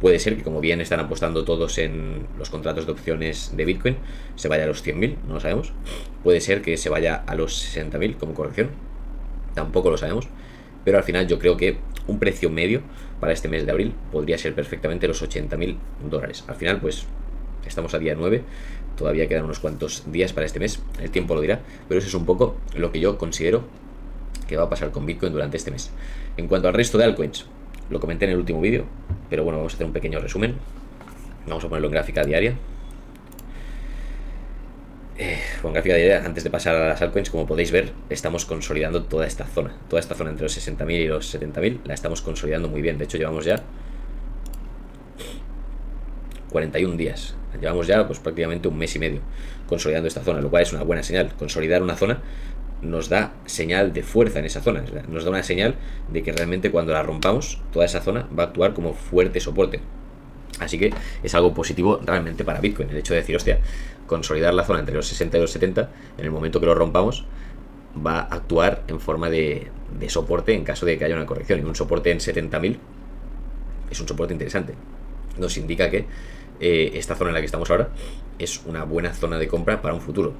Puede ser que como bien están apostando todos en los contratos de opciones de Bitcoin, se vaya a los 100.000, no lo sabemos. Puede ser que se vaya a los 60.000 como corrección, tampoco lo sabemos. Pero al final yo creo que un precio medio para este mes de abril podría ser perfectamente los 80.000 dólares. Al final pues estamos a día 9, todavía quedan unos cuantos días para este mes, el tiempo lo dirá, pero eso es un poco lo que yo considero que va a pasar con Bitcoin durante este mes. En cuanto al resto de altcoins, lo comenté en el último vídeo, pero bueno, vamos a hacer un pequeño resumen. Vamos a ponerlo en gráfica diaria. Con gráfica diaria, antes de pasar a las altcoins, como podéis ver, estamos consolidando toda esta zona. Toda esta zona entre los 60.000 y los 70.000 la estamos consolidando muy bien. De hecho, llevamos ya 41 días. Llevamos ya pues prácticamente un mes y medio consolidando esta zona, lo cual es una buena señal. Consolidar una zona nos da señal de fuerza en esa zona, nos da una señal de que realmente cuando la rompamos, toda esa zona va a actuar como fuerte soporte. Así que es algo positivo realmente para Bitcoin. El hecho de decir, hostia, consolidar la zona entre los 60 y los 70, en el momento que lo rompamos, va a actuar en forma de, soporte en caso de que haya una corrección. Y un soporte en 70.000 es un soporte interesante. Nos indica que eh, esta zona en la que estamos ahora es una buena zona de compra para un futuro.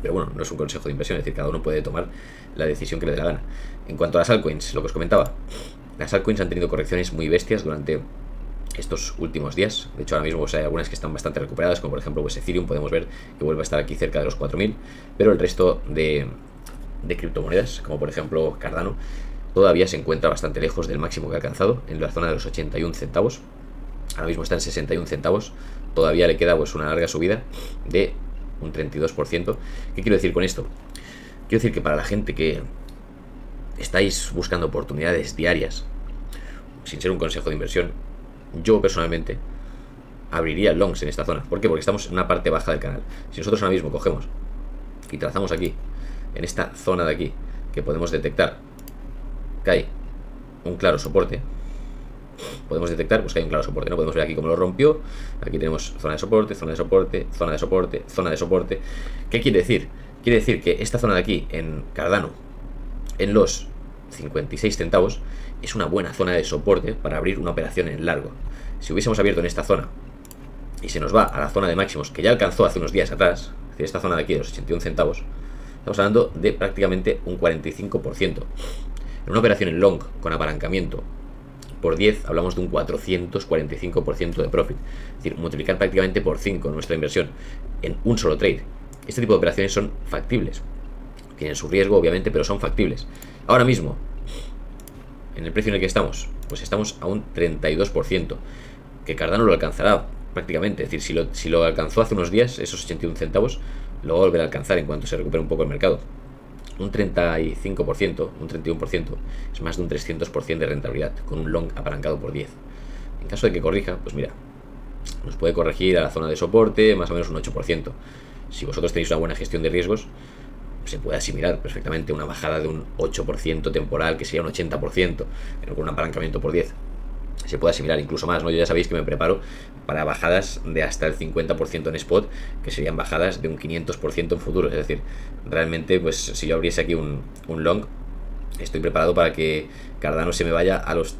Pero bueno, no es un consejo de inversión, es decir, cada uno puede tomar la decisión que le dé la gana. En cuanto a las altcoins, lo que os comentaba, las altcoins han tenido correcciones muy bestias durante estos últimos días. De hecho, ahora mismo hay algunas que están bastante recuperadas, como por ejemplo pues Ethereum, podemos ver que vuelve a estar aquí cerca de los 4.000, pero el resto de, de criptomonedas, como por ejemplo Cardano, todavía se encuentra bastante lejos del máximo que ha alcanzado, en la zona de los 81 centavos. Ahora mismo está en 61 centavos, todavía le queda pues una larga subida de un 32%. ¿Qué quiero decir con esto? Quiero decir que para la gente que estáis buscando oportunidades diarias, sin ser un consejo de inversión, yo personalmente abriría longs en esta zona. ¿Por qué? Porque estamos en una parte baja del canal. Si nosotros ahora mismo cogemos y trazamos aquí, en esta zona de aquí, que podemos detectar que hay un claro soporte, podemos detectar pues, que hay un claro soporte. No podemos ver aquí cómo lo rompió. Aquí tenemos zona de soporte, zona de soporte, zona de soporte, zona de soporte. ¿Qué quiere decir? Quiere decir que esta zona de aquí, en Cardano, en los 56 centavos, es una buena zona de soporte para abrir una operación en largo. Si hubiésemos abierto en esta zona y se nos va a la zona de máximos que ya alcanzó hace unos días atrás, es decir, esta zona de aquí de los 81 centavos, estamos hablando de prácticamente un 45%. En una operación en long con apalancamiento por 10 hablamos de un 445% de profit. Es decir, multiplicar prácticamente por 5 nuestra inversión en un solo trade. Este tipo de operaciones son factibles. Tienen su riesgo, obviamente, pero son factibles. Ahora mismo, en el precio en el que estamos, pues estamos a un 32%, que Cardano lo alcanzará prácticamente. Es decir, si lo, si lo alcanzó hace unos días, esos 81 centavos, lo va a volver a alcanzar en cuanto se recupere un poco el mercado. Un 35%, un 31%, es más de un 300% de rentabilidad, con un long apalancado por 10. En caso de que corrija, pues mira, nos puede corregir a la zona de soporte más o menos un 8%. Si vosotros tenéis una buena gestión de riesgos, se puede asimilar perfectamente una bajada de un 8% temporal, que sería un 80%, pero con un apalancamiento por 10 se puede asimilar incluso más, ¿no? Yo ya sabéis que me preparo para bajadas de hasta el 50% en spot, que serían bajadas de un 500% en futuro. Es decir, realmente, pues si yo abriese aquí un, un long, estoy preparado para que Cardano se me vaya a los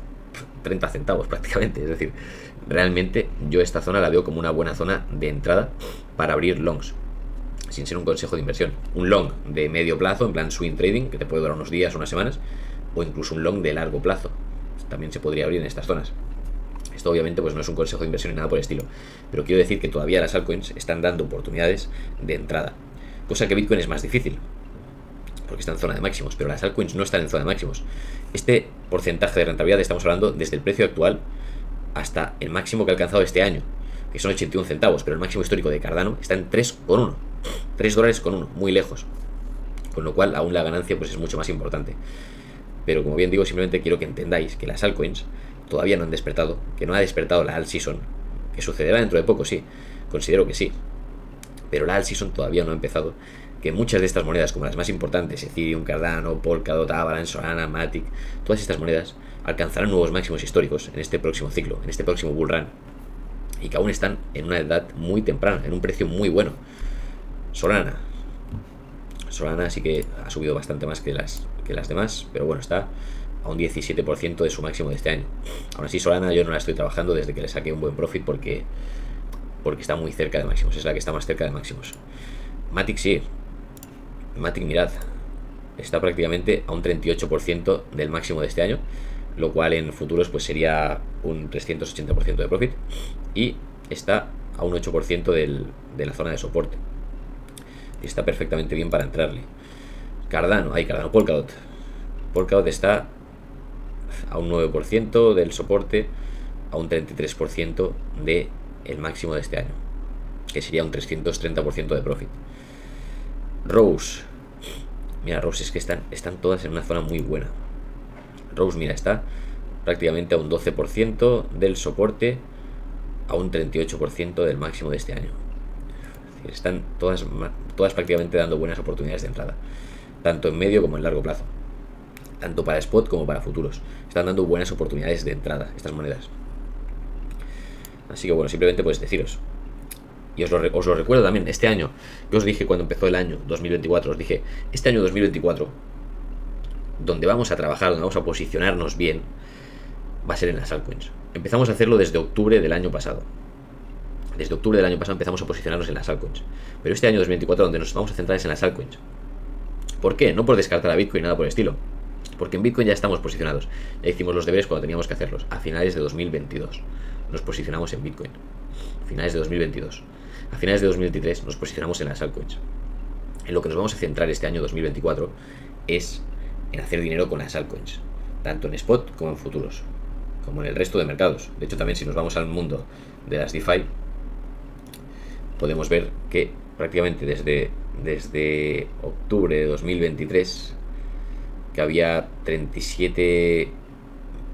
30 centavos prácticamente. Es decir, realmente yo esta zona la veo como una buena zona de entrada para abrir longs sin ser un consejo de inversión. Un long de medio plazo, en plan swing trading, que te puede durar unos días, unas semanas, o incluso un long de largo plazo, también se podría abrir en estas zonas. Esto obviamente pues no es un consejo de inversión ni nada por el estilo, pero quiero decir que todavía las altcoins están dando oportunidades de entrada, cosa que Bitcoin es más difícil, porque está en zona de máximos, pero las altcoins no están en zona de máximos. Este porcentaje de rentabilidad estamos hablando desde el precio actual hasta el máximo que ha alcanzado este año, que son 81 centavos, pero el máximo histórico de Cardano está en 3,1, 3 dólares con 1, muy lejos, con lo cual aún la ganancia pues es mucho más importante. Pero como bien digo, simplemente quiero que entendáis que las altcoins todavía no han despertado, que no ha despertado la alt season, que sucederá dentro de poco, sí, considero que sí. Pero la alt season todavía no ha empezado, que muchas de estas monedas, como las más importantes, Ethereum, Cardano, Polkadot, Avalanche, Solana, Matic, todas estas monedas alcanzarán nuevos máximos históricos en este próximo ciclo, en este próximo bull run, y que aún están en una edad muy temprana, en un precio muy bueno. Solana, Solana sí que ha subido bastante más que las, que las demás, pero bueno, está a un 17% de su máximo de este año. Aún así, Solana yo no la estoy trabajando desde que le saqué un buen profit porque, porque está muy cerca de máximos, es la que está más cerca de máximos. Matic sí, Matic mirad, está prácticamente a un 38% del máximo de este año, lo cual en futuros pues sería un 380% de profit y está a un 8% del, de la zona de soporte está perfectamente bien para entrarle. Cardano, hay Cardano Polkadot. Polkadot está a un 9% del soporte, a un 33% de el máximo de este año, que sería un 330% de profit. Rose, mira, Rose es que están, están todas en una zona muy buena. Rose, mira, está prácticamente a un 12% del soporte, a un 38% del máximo de este año. Están todas, todas prácticamente dando buenas oportunidades de entrada, tanto en medio como en largo plazo, tanto para spot como para futuros. Están dando buenas oportunidades de entrada estas monedas. Así que bueno, simplemente pues deciros. Y os lo, os lo recuerdo también, este año, que os dije cuando empezó el año 2024, os dije, este año 2024, donde vamos a trabajar, donde vamos a posicionarnos bien, va a ser en las altcoins. Empezamos a hacerlo desde octubre del año pasado desde octubre del año pasado empezamos a posicionarnos en las altcoins. Pero este año 2024 donde nos vamos a centrar es en las altcoins. ¿Por qué? No por descartar a Bitcoin, nada por el estilo. Porque en Bitcoin ya estamos posicionados. Ya hicimos los deberes cuando teníamos que hacerlos. A finales de 2022 nos posicionamos en Bitcoin. A finales de 2022. A finales de 2023 nos posicionamos en las altcoins. En lo que nos vamos a centrar este año 2024 es en hacer dinero con las altcoins. Tanto en spot como en futuros. Como en el resto de mercados. De hecho también si nos vamos al mundo de las DeFi, podemos ver que prácticamente desde, desde octubre de 2023, que había 37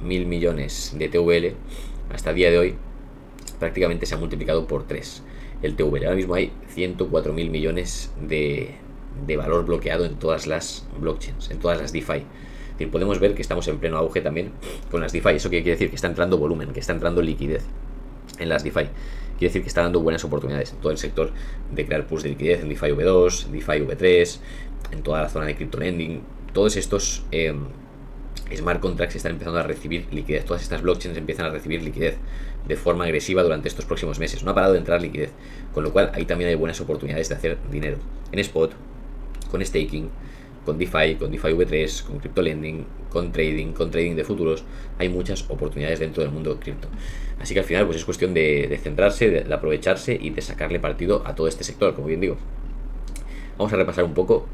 mil millones de TVL, hasta día de hoy prácticamente se ha multiplicado por 3 el TVL. Ahora mismo hay 104 mil millones de, de valor bloqueado en todas las blockchains, en todas las DeFi. Decir, podemos ver que estamos en pleno auge también con las DeFi. ¿Eso quiere decir? Que está entrando volumen, que está entrando liquidez en las DeFi quiere decir que está dando buenas oportunidades en todo el sector de crear pools de liquidez en DeFi V2, DeFi V3, en toda la zona de crypto lending. Todos estos eh, smart contracts están empezando a recibir liquidez. Todas estas blockchains empiezan a recibir liquidez de forma agresiva durante estos próximos meses. No ha parado de entrar liquidez, con lo cual ahí también hay buenas oportunidades de hacer dinero en spot, con staking, con DeFi, con DeFi V3, con crypto lending, con trading, con trading de futuros. Hay muchas oportunidades dentro del mundo cripto. Así que al final pues es cuestión de, centrarse, de, aprovecharse y de sacarle partido a todo este sector, como bien digo. Vamos a repasar un poco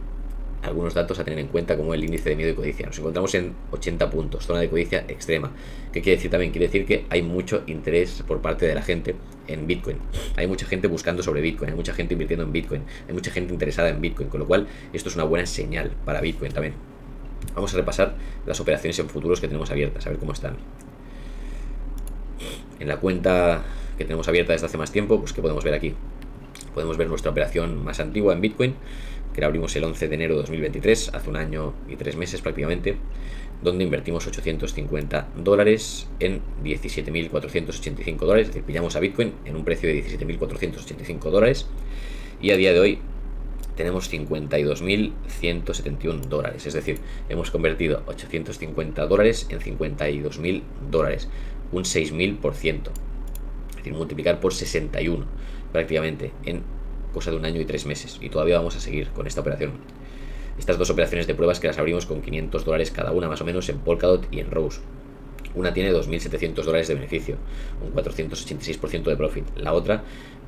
algunos datos a tener en cuenta como el índice de miedo y codicia. Nos encontramos en 80 puntos, zona de codicia extrema. ¿Qué quiere decir también? Quiere decir que hay mucho interés por parte de la gente en Bitcoin. Hay mucha gente buscando sobre Bitcoin, hay mucha gente invirtiendo en Bitcoin, hay mucha gente interesada en Bitcoin, con lo cual esto es una buena señal para Bitcoin también. Vamos a repasar las operaciones en futuros que tenemos abiertas, a ver cómo están. En la cuenta que tenemos abierta desde hace más tiempo, pues que podemos ver aquí. Podemos ver nuestra operación más antigua en Bitcoin, que la abrimos el 11 de enero de 2023, hace un año y tres meses prácticamente, donde invertimos 850 dólares en 17.485 dólares, es decir, pillamos a Bitcoin en un precio de 17.485 dólares y a día de hoy tenemos 52.171 dólares, es decir, hemos convertido 850 dólares en 52.000 dólares, un 6.000%, es decir, multiplicar por 61 prácticamente en cosa de un año y tres meses. Y todavía vamos a seguir con esta operación. Estas dos operaciones de pruebas que las abrimos con 500 dólares cada una más o menos en Polkadot y en Rose. Una tiene 2.700 dólares de beneficio, un 486% de profit. La otra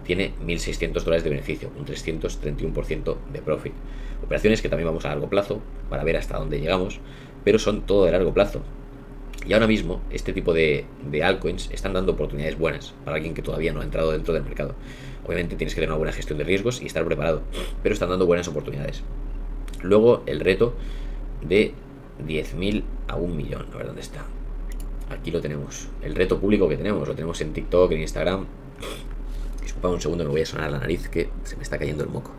tiene 1.600 dólares de beneficio, un 331% de profit. Operaciones que también vamos a largo plazo para ver hasta dónde llegamos, pero son todo de largo plazo. Y ahora mismo este tipo de, de altcoins están dando oportunidades buenas para alguien que todavía no ha entrado dentro del mercado. Obviamente tienes que tener una buena gestión de riesgos y estar preparado, pero están dando buenas oportunidades. Luego el reto de 10.000 a un millón, a ver dónde está. Aquí lo tenemos. El reto público que tenemos, lo tenemos en TikTok, en Instagram. Disculpa un segundo, me voy a sonar la nariz que se me está cayendo el moco.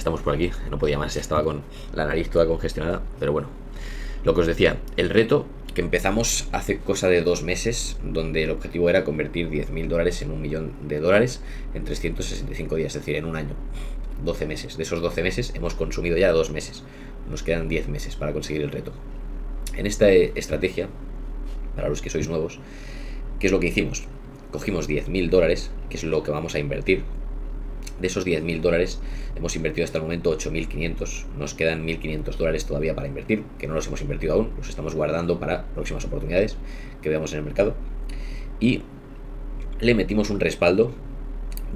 Estamos por aquí, no podía más, ya estaba con la nariz toda congestionada, pero bueno. Lo que os decía, el reto que empezamos hace cosa de dos meses, donde el objetivo era convertir 10.000 dólares en un millón de dólares en 365 días, es decir, en un año. 12 meses. De esos 12 meses hemos consumido ya dos meses. Nos quedan 10 meses para conseguir el reto. En esta estrategia, para los que sois nuevos, ¿qué es lo que hicimos? Cogimos 10.000 dólares, que es lo que vamos a invertir de esos 10.000 dólares hemos invertido hasta el momento 8.500. Nos quedan 1.500 dólares todavía para invertir, que no los hemos invertido aún, los estamos guardando para próximas oportunidades que veamos en el mercado. Y le metimos un respaldo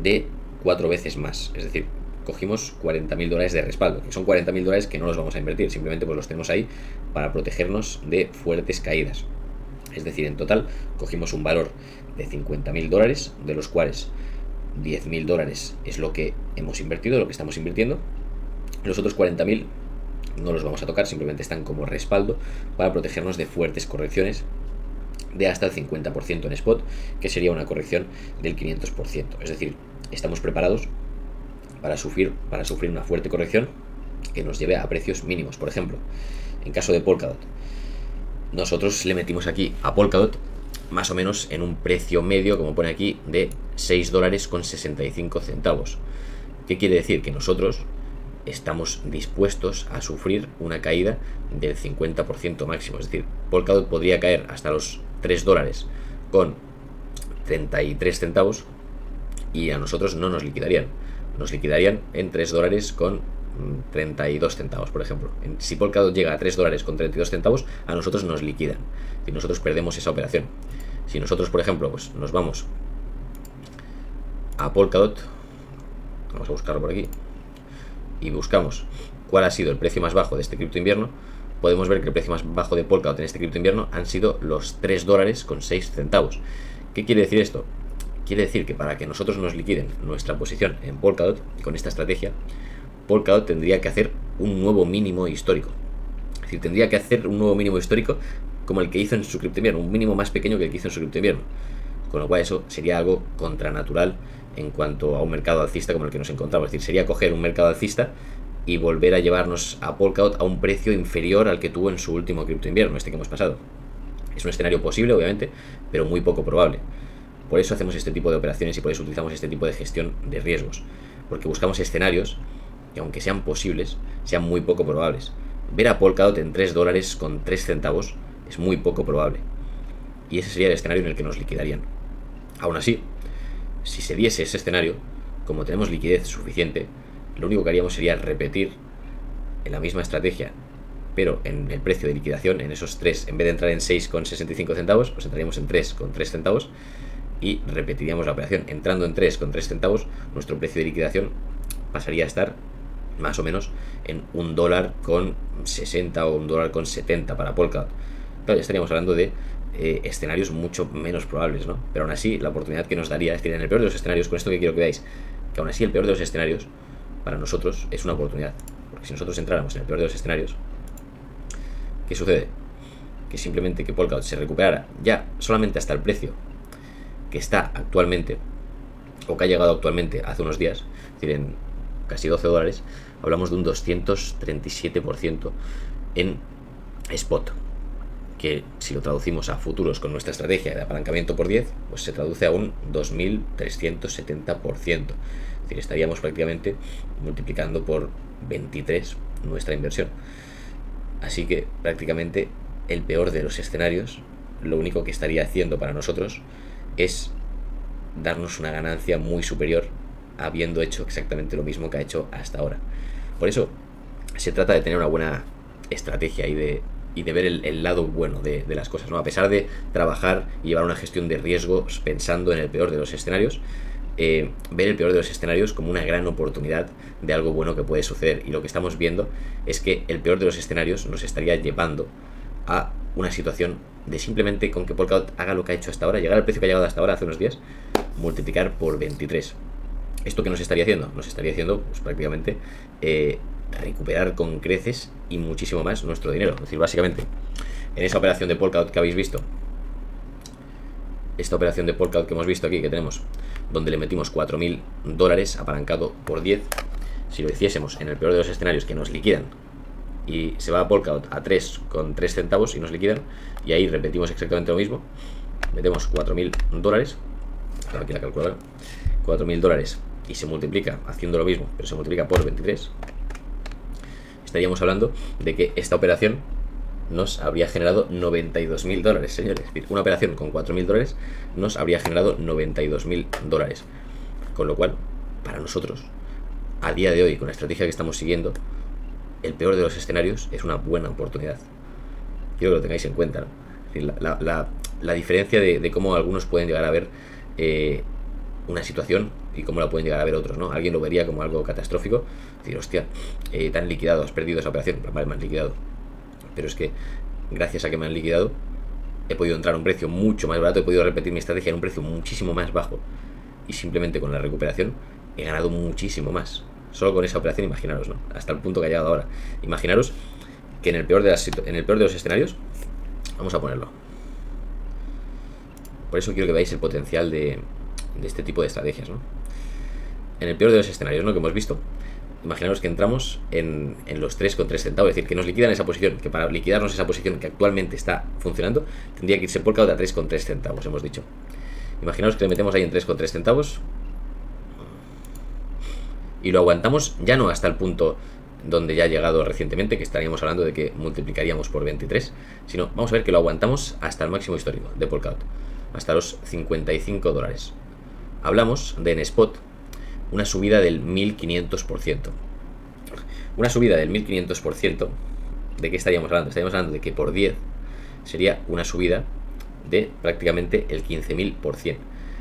de cuatro veces más. Es decir, cogimos 40.000 dólares de respaldo, que son 40.000 dólares que no los vamos a invertir, simplemente pues los tenemos ahí para protegernos de fuertes caídas. Es decir, en total cogimos un valor de 50.000 dólares, de los cuales 10.000 dólares es lo que hemos invertido, lo que estamos invirtiendo. Los otros 40.000 no los vamos a tocar, simplemente están como respaldo para protegernos de fuertes correcciones de hasta el 50% en spot, que sería una corrección del 500%. Es decir, estamos preparados para sufrir, para sufrir una fuerte corrección que nos lleve a precios mínimos. Por ejemplo, en caso de Polkadot, nosotros le metimos aquí a Polkadot más o menos en un precio medio, como pone aquí, de 6 dólares con 65 centavos. ¿Qué quiere decir? Que nosotros estamos dispuestos a sufrir una caída del 50% máximo. Es decir, Polkadot podría caer hasta los 3 dólares con 33 centavos y a nosotros no nos liquidarían. Nos liquidarían en 3 dólares con 32 centavos, por ejemplo. Si Polkadot llega a 3 dólares con 32 centavos, a nosotros nos liquidan. Y nosotros perdemos esa operación. Si nosotros, por ejemplo, pues nos vamos a Polkadot, vamos a buscarlo por aquí, y buscamos cuál ha sido el precio más bajo de este cripto invierno, podemos ver que el precio más bajo de Polkadot en este cripto invierno han sido los 3 dólares con 6 centavos. ¿Qué quiere decir esto? Quiere decir que para que nosotros nos liquiden nuestra posición en Polkadot, con esta estrategia, Polkadot tendría que hacer un nuevo mínimo histórico. Es decir, tendría que hacer un nuevo mínimo histórico como el que hizo en su cripto invierno, un mínimo más pequeño que el que hizo en su cripto invierno. Con lo cual eso sería algo contranatural en cuanto a un mercado alcista como el que nos encontramos. Es decir, sería coger un mercado alcista y volver a llevarnos a Polkadot a un precio inferior al que tuvo en su último cripto invierno, este que hemos pasado. Es un escenario posible, obviamente, pero muy poco probable. Por eso hacemos este tipo de operaciones y por eso utilizamos este tipo de gestión de riesgos. Porque buscamos escenarios que aunque sean posibles, sean muy poco probables. Ver a Polkadot en 3 dólares con 3 centavos es muy poco probable. Y ese sería el escenario en el que nos liquidarían. Aún así, si se diese ese escenario, como tenemos liquidez suficiente, lo único que haríamos sería repetir en la misma estrategia, pero en el precio de liquidación, en esos 3, en vez de entrar en 6,65 centavos, pues entraríamos en 3,3 centavos y repetiríamos la operación. Entrando en 3,3 centavos, nuestro precio de liquidación pasaría a estar más o menos en un dólar con 60 o un dólar con 70 para Polkadot. Estaríamos hablando de eh, escenarios mucho menos probables, ¿no? Pero aún así, la oportunidad que nos daría, es decir, en el peor de los escenarios, con esto que quiero que veáis, que aún así el peor de los escenarios para nosotros es una oportunidad. Porque si nosotros entráramos en el peor de los escenarios, ¿qué sucede? Que simplemente que Polkadot se recuperara ya solamente hasta el precio que está actualmente, o que ha llegado actualmente hace unos días, es decir, en casi 12 dólares, hablamos de un 237% en spot. Que si lo traducimos a futuros con nuestra estrategia de apalancamiento por 10, pues se traduce a un 2370%. Es decir, estaríamos prácticamente multiplicando por 23 nuestra inversión. Así que prácticamente el peor de los escenarios, lo único que estaría haciendo para nosotros es darnos una ganancia muy superior habiendo hecho exactamente lo mismo que ha hecho hasta ahora. Por eso se trata de tener una buena estrategia y de, y de ver el, lado bueno de, las cosas, ¿no? A pesar de trabajar y llevar una gestión de riesgos pensando en el peor de los escenarios, eh, ver el peor de los escenarios como una gran oportunidad de algo bueno que puede suceder. Y lo que estamos viendo es que el peor de los escenarios nos estaría llevando a una situación de simplemente con que Polkadot haga lo que ha hecho hasta ahora, llegar al precio que ha llegado hasta ahora hace unos días, multiplicar por 23. ¿Esto que nos estaría haciendo? Nos estaría haciendo pues, prácticamente eh, recuperar con creces y muchísimo más nuestro dinero. Es decir, básicamente, en esa operación de Polkadot que habéis visto, esta operación de Polkadot que hemos visto aquí, que tenemos, donde le metimos 4.000 dólares apalancado por 10, si lo hiciésemos en el peor de los escenarios que nos liquidan y se va a Polkadot a 3 con 3 centavos y nos liquidan, y ahí repetimos exactamente lo mismo, metemos 4.000 dólares, aquí la calculadora, 4.000 dólares y se multiplica haciendo lo mismo, pero se multiplica por 23, estaríamos hablando de que esta operación nos habría generado 92.000 dólares, señores. Una operación con 4.000 dólares nos habría generado 92.000 dólares. Con lo cual, para nosotros, a día de hoy, con la estrategia que estamos siguiendo, el peor de los escenarios es una buena oportunidad. Quiero que lo tengáis en cuenta. La, diferencia de, cómo algunos pueden llegar a ver eh, una situación y cómo la pueden llegar a ver otros, ¿no? Alguien lo vería como algo catastrófico, decir, hostia, eh, te han liquidado, has perdido esa operación, vale, me han liquidado. Pero es que, gracias a que me han liquidado, he podido entrar a un precio mucho más barato, he podido repetir mi estrategia en un precio muchísimo más bajo. Y simplemente con la recuperación he ganado muchísimo más. Solo con esa operación, imaginaros, ¿no? Hasta el punto que ha llegado ahora. Imaginaros que en el peor de, las, en el peor de los escenarios, vamos a ponerlo. Por eso quiero que veáis el potencial de este tipo de estrategias, ¿no? En el peor de los escenarios, ¿no? Que hemos visto, imaginaros que entramos en, en los 3,3 centavos, es decir, que nos liquidan esa posición, que para liquidarnos esa posición que actualmente está funcionando, tendría que irse por cada 3,3 centavos, hemos dicho. Imaginaos que le metemos ahí en 3,3 centavos, y lo aguantamos ya no hasta el punto donde ya ha llegado recientemente, que estaríamos hablando de que multiplicaríamos por 23, sino vamos a ver que lo aguantamos hasta el máximo histórico de Polkadot, hasta los 55 dólares. Hablamos de en spot una subida del 1500%. Una subida del 1500%, ¿de qué estaríamos hablando? Estaríamos hablando de que por 10 sería una subida de prácticamente el 15.000%.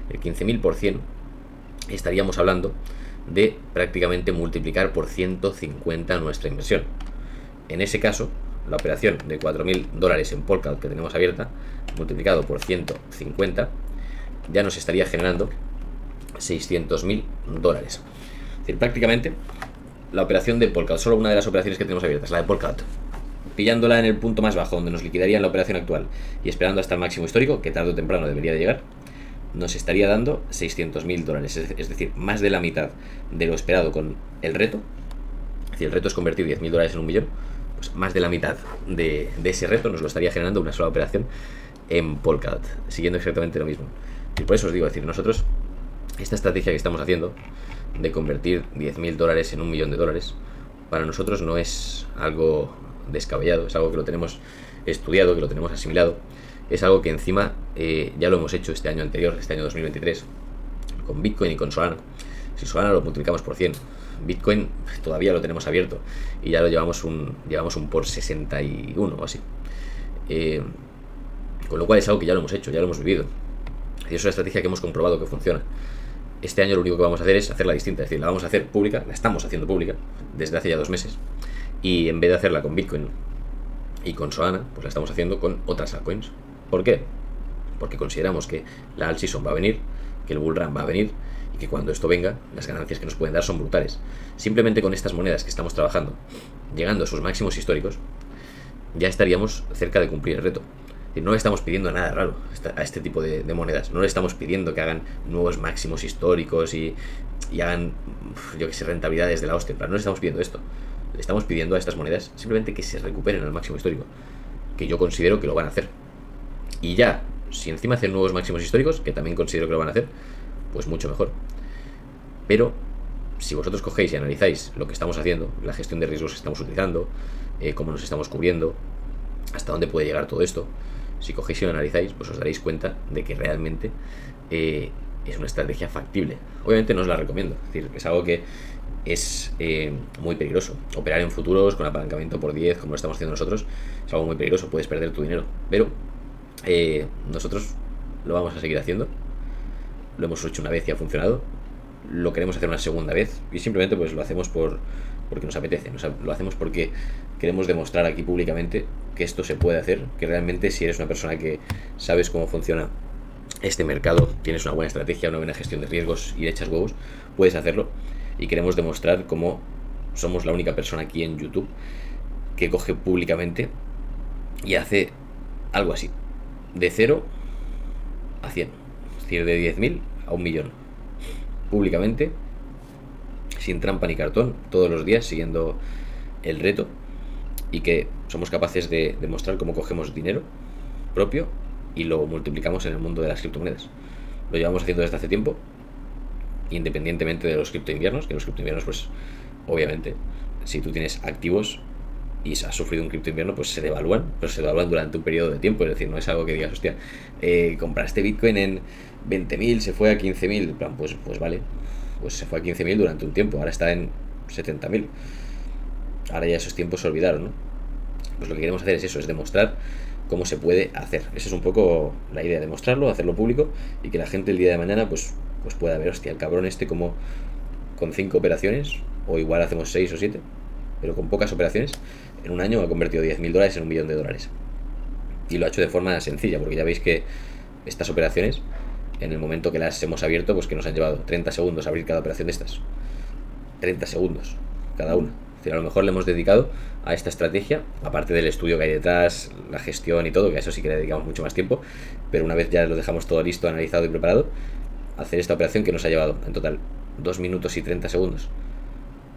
El 15.000% estaríamos hablando de prácticamente multiplicar por 150 nuestra inversión. En ese caso, la operación de 4.000 dólares en Polkadot que tenemos abierta, multiplicado por 150, ya nos estaría generando 600.000 dólares. Es decir, prácticamente la operación de Polkadot, solo una de las operaciones que tenemos abiertas, la de Polkadot, pillándola en el punto más bajo donde nos liquidaría la operación actual y esperando hasta el máximo histórico, que tarde o temprano debería de llegar, nos estaría dando 600 mil dólares, es decir, más de la mitad de lo esperado con el reto. Si el reto es convertir 10 mil dólares en un millón, pues más de la mitad de, ese reto nos lo estaría generando una sola operación en Polkadot, siguiendo exactamente lo mismo. Y por eso os digo, decir, nosotros, esta estrategia que estamos haciendo de convertir 10 mil dólares en un millón de dólares, para nosotros no es algo descabellado, es algo que lo tenemos estudiado, que lo tenemos asimilado es algo que encima eh, ya lo hemos hecho este año anterior, este año 2023, con Bitcoin y con Solana. Si Solana lo multiplicamos por 100, Bitcoin todavía lo tenemos abierto y ya lo llevamos un, llevamos un por 61 o así. Eh, con lo cual es algo que ya lo hemos hecho, ya lo hemos vivido. Y es una estrategia que hemos comprobado que funciona. Este año lo único que vamos a hacer es hacerla distinta, es decir, la vamos a hacer pública, la estamos haciendo pública desde hace ya dos meses. Y en vez de hacerla con Bitcoin y con Solana, pues la estamos haciendo con otras altcoins. ¿Por qué? Porque consideramos que la alt va a venir, que el bull run va a venir y que cuando esto venga, las ganancias que nos pueden dar son brutales. Simplemente con estas monedas que estamos trabajando, llegando a sus máximos históricos, ya estaríamos cerca de cumplir el reto. No le estamos pidiendo nada raro a este tipo de, monedas. No le estamos pidiendo que hagan nuevos máximos históricos y, hagan, yo que sé, rentabilidades de la hostia. No le estamos pidiendo esto. Le estamos pidiendo a estas monedas simplemente que se recuperen al máximo histórico. Que yo considero que lo van a hacer. Y ya, si encima hacen nuevos máximos históricos, que también considero que lo van a hacer, pues mucho mejor. Pero si vosotros cogéis y analizáis lo que estamos haciendo, la gestión de riesgos que estamos utilizando, eh, cómo nos estamos cubriendo, hasta dónde puede llegar todo esto, si cogéis y lo analizáis, pues os daréis cuenta de que realmente eh, es una estrategia factible. Obviamente no os la recomiendo, es decir, es algo que es eh, muy peligroso. Operar en futuros con apalancamiento por 10, como lo estamos haciendo nosotros, es algo muy peligroso, puedes perder tu dinero. Pero nosotros lo vamos a seguir haciendo lo hemos hecho una vez y ha funcionado, lo queremos hacer una segunda vez y simplemente pues lo hacemos por porque nos apetece, lo hacemos porque queremos demostrar aquí públicamente que esto se puede hacer, que realmente si eres una persona que sabes cómo funciona este mercado, tienes una buena estrategia, una buena gestión de riesgos y le echas huevos, puedes hacerlo. Y queremos demostrar cómo somos la única persona aquí en YouTube que coge públicamente y hace algo así, de 0 a 100 es decir, de 10.000 a un millón. Públicamente, sin trampa ni cartón, todos los días siguiendo el reto y que somos capaces de demostrar cómo cogemos dinero propio y lo multiplicamos en el mundo de las criptomonedas. Lo llevamos haciendo desde hace tiempo, independientemente de los cripto inviernos, que los cripto inviernos, pues obviamente, si tú tienes activos y has sufrido un cripto invierno, pues se devalúan, pero se devalúan durante un periodo de tiempo. Es decir, no es algo que digas, hostia, eh, compraste Bitcoin en 20.000, se fue a 15.000. plan, pues, pues vale, pues se fue a 15.000 durante un tiempo, ahora está en 70.000. Ahora ya esos tiempos se olvidaron, ¿no? Pues lo que queremos hacer es eso, es demostrar cómo se puede hacer. Esa es un poco la idea, demostrarlo, hacerlo público y que la gente el día de mañana pues, pues pueda ver, hostia, el cabrón este como con cinco operaciones, o igual hacemos seis o siete, pero con pocas operaciones, en un año ha convertido 10.000 dólares en un millón de dólares. Y lo ha hecho de forma sencilla, porque ya veis que estas operaciones, en el momento que las hemos abierto, pues que nos han llevado 30 segundos abrir cada operación de estas. 30 segundos cada una. A lo mejor le hemos dedicado a esta estrategia, aparte del estudio que hay detrás, la gestión y todo, que a eso sí que le dedicamos mucho más tiempo, pero una vez ya lo dejamos todo listo, analizado y preparado, hacer esta operación que nos ha llevado en total 2 minutos y 30 segundos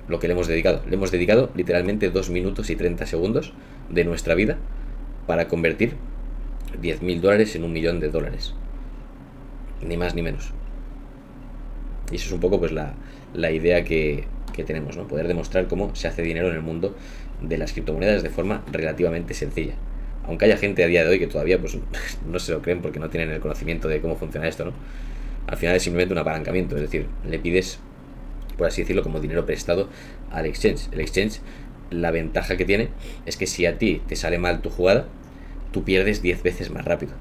lo que le hemos dedicado. Le hemos dedicado literalmente 2 minutos y 30 segundos de nuestra vida para convertir 10.000 dólares en un millón de dólares. Ni más ni menos. Y eso es un poco pues la, idea que, que, tenemos, ¿no? Poder demostrar cómo se hace dinero en el mundo de las criptomonedas de forma relativamente sencilla. Aunque haya gente a día de hoy que todavía pues, no se lo creen porque no tienen el conocimiento de cómo funciona esto, ¿no? Al final es simplemente un apalancamiento, es decir, le pides por así decirlo, como dinero prestado al exchange. El exchange, la ventaja que tiene es que si a ti te sale mal tu jugada, tú pierdes 10 veces más rápido.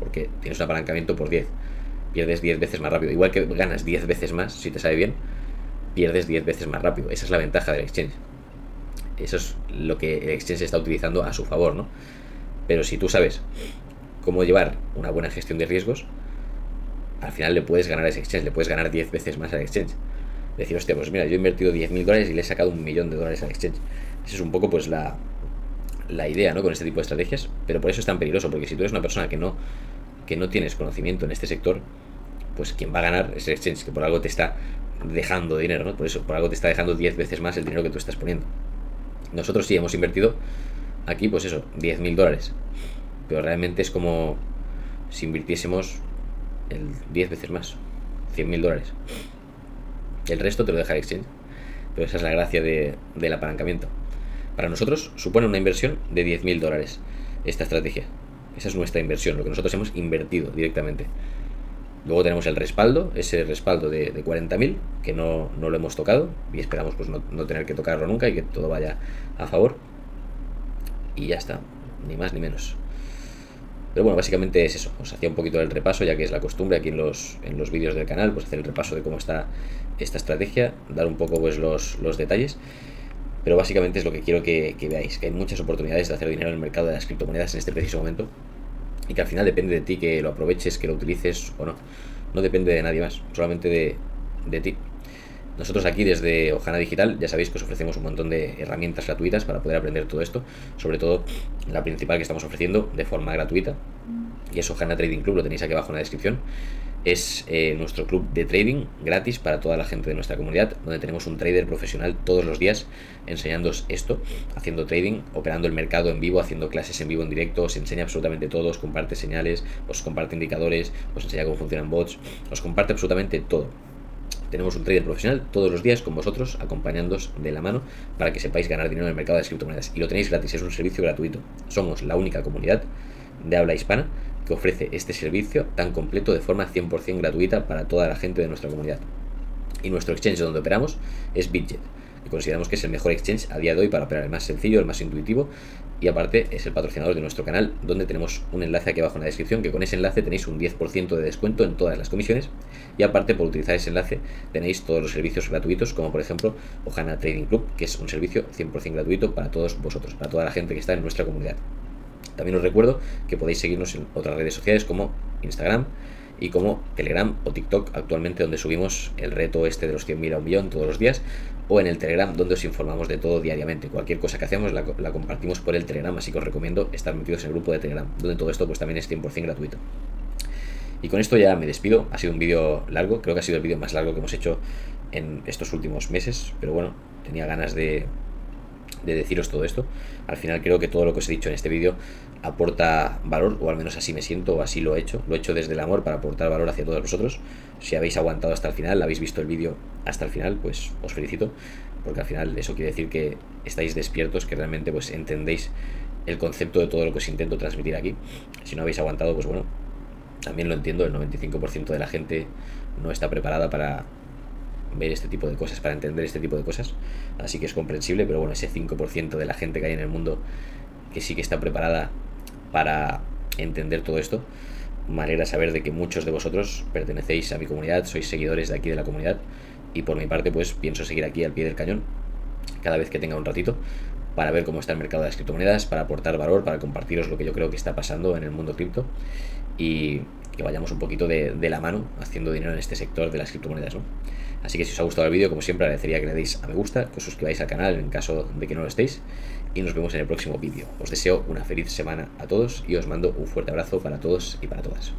Porque tienes un apalancamiento por 10. Pierdes 10 veces más rápido. Igual que ganas 10 veces más, si te sale bien, pierdes 10 veces más rápido. Esa es la ventaja del exchange. Eso es lo que el exchange está utilizando a su favor, ¿no? Pero si tú sabes cómo llevar una buena gestión de riesgos, al final le puedes ganar a ese exchange, le puedes ganar 10 veces más al exchange decir, hostia, pues mira, yo he invertido 10.000 dólares y le he sacado un millón de dólares al exchange. Esa es un poco pues la, la idea, ¿no? Con este tipo de estrategias, pero por eso es tan peligroso, porque si tú eres una persona que no, que no tienes conocimiento en este sector, pues quien va a ganar es el exchange, que por algo te está dejando dinero, ¿no? Por eso, por algo te está dejando 10 veces más el dinero que tú estás poniendo. Nosotros sí hemos invertido aquí, pues eso, 10.000 dólares, pero realmente es como si invirtiésemos el 10 veces más, 100.000 dólares. El resto te lo deja el exchange. Pero esa es la gracia del apalancamiento. Para nosotros supone una inversión de 10.000 dólares esta estrategia. Esa es nuestra inversión, lo que nosotros hemos invertido directamente. Luego tenemos el respaldo, ese respaldo de, de 40.000, que no, no, lo hemos tocado y esperamos pues no, no, tener que tocarlo nunca y que todo vaya a favor. Y ya está, ni más ni menos. Pero bueno, básicamente es eso. Os hacía un poquito el repaso, ya que es la costumbre aquí en los, en los vídeos del canal, pues hacer el repaso de cómo está esta estrategia, dar un poco pues los, los detalles. Pero básicamente es lo que quiero que, que, veáis, que hay muchas oportunidades de hacer dinero en el mercado de las criptomonedas en este preciso momento. Y que al final depende de ti que lo aproveches, que lo utilices o no. No depende de nadie más, solamente de, de ti. Nosotros aquí desde Ojana Digital ya sabéis que os ofrecemos un montón de herramientas gratuitas para poder aprender todo esto, sobre todo la principal que estamos ofreciendo de forma gratuita, y es Ojana Trading Club, lo tenéis aquí abajo en la descripción. Es eh, nuestro club de trading gratis para toda la gente de nuestra comunidad, donde tenemos un trader profesional todos los días enseñándoos esto, haciendo trading, operando el mercado en vivo, haciendo clases en vivo en directo, os enseña absolutamente todo, os comparte señales, os comparte indicadores, os enseña cómo funcionan bots, os comparte absolutamente todo tenemos un trader profesional todos los días con vosotros, acompañándoos de la mano para que sepáis ganar dinero en el mercado de criptomonedas. Y lo tenéis gratis, es un servicio gratuito. Somos la única comunidad de habla hispana que ofrece este servicio tan completo de forma 100% gratuita para toda la gente de nuestra comunidad. Y nuestro exchange donde operamos es Bitget y consideramos que es el mejor exchange a día de hoy para operar, el más sencillo, el más intuitivo y aparte es el patrocinador de nuestro canal donde tenemos un enlace aquí abajo en la descripción que con ese enlace tenéis un 10% de descuento en todas las comisiones y aparte por utilizar ese enlace tenéis todos los servicios gratuitos como por ejemplo Ojana Trading Club que es un servicio 100% gratuito para todos vosotros, para toda la gente que está en nuestra comunidad. También os recuerdo que podéis seguirnos en otras redes sociales como Instagram, y como Telegram o TikTok actualmente donde subimos el reto este de los 100.000 a un millón todos los días o en el Telegram donde os informamos de todo diariamente. Cualquier cosa que hacemos la, compartimos por el Telegram, así que os recomiendo estar metidos en el grupo de Telegram, donde todo esto pues también es 100% gratuito. Y con esto ya me despido, ha sido un vídeo largo, creo que ha sido el vídeo más largo que hemos hecho en estos últimos meses, pero bueno, tenía ganas de deciros todo esto. Al final creo que todo lo que os he dicho en este vídeo aporta valor, o al menos así me siento, o así lo he hecho. Lo he hecho desde el amor para aportar valor hacia todos vosotros. Si habéis aguantado hasta el final, habéis visto el vídeo hasta el final, pues os felicito, porque al final eso quiere decir que estáis despiertos, que realmente pues entendéis el concepto de todo lo que os intento transmitir aquí. Si no habéis aguantado, pues bueno, también lo entiendo, el 95% de la gente no está preparada para ver este tipo de cosas, para entender este tipo de cosas. Así que es comprensible, pero bueno, ese 5% de la gente que hay en el mundo que sí que está preparada para entender todo esto, me alegra saber de que muchos de vosotros pertenecéis a mi comunidad, sois seguidores de aquí de la comunidad y por mi parte pues pienso seguir aquí al pie del cañón cada vez que tenga un ratito para ver cómo está el mercado de las criptomonedas, para aportar valor, para compartiros lo que yo creo que está pasando en el mundo cripto y que vayamos un poquito de, la mano haciendo dinero en este sector de las criptomonedas. Así que si os ha gustado el vídeo, como siempre, agradecería que le deis a me gusta, que os suscribáis al canal en caso de que no lo estéis y nos vemos en el próximo vídeo. Os deseo una feliz semana a todos y os mando un fuerte abrazo para todos y para todas.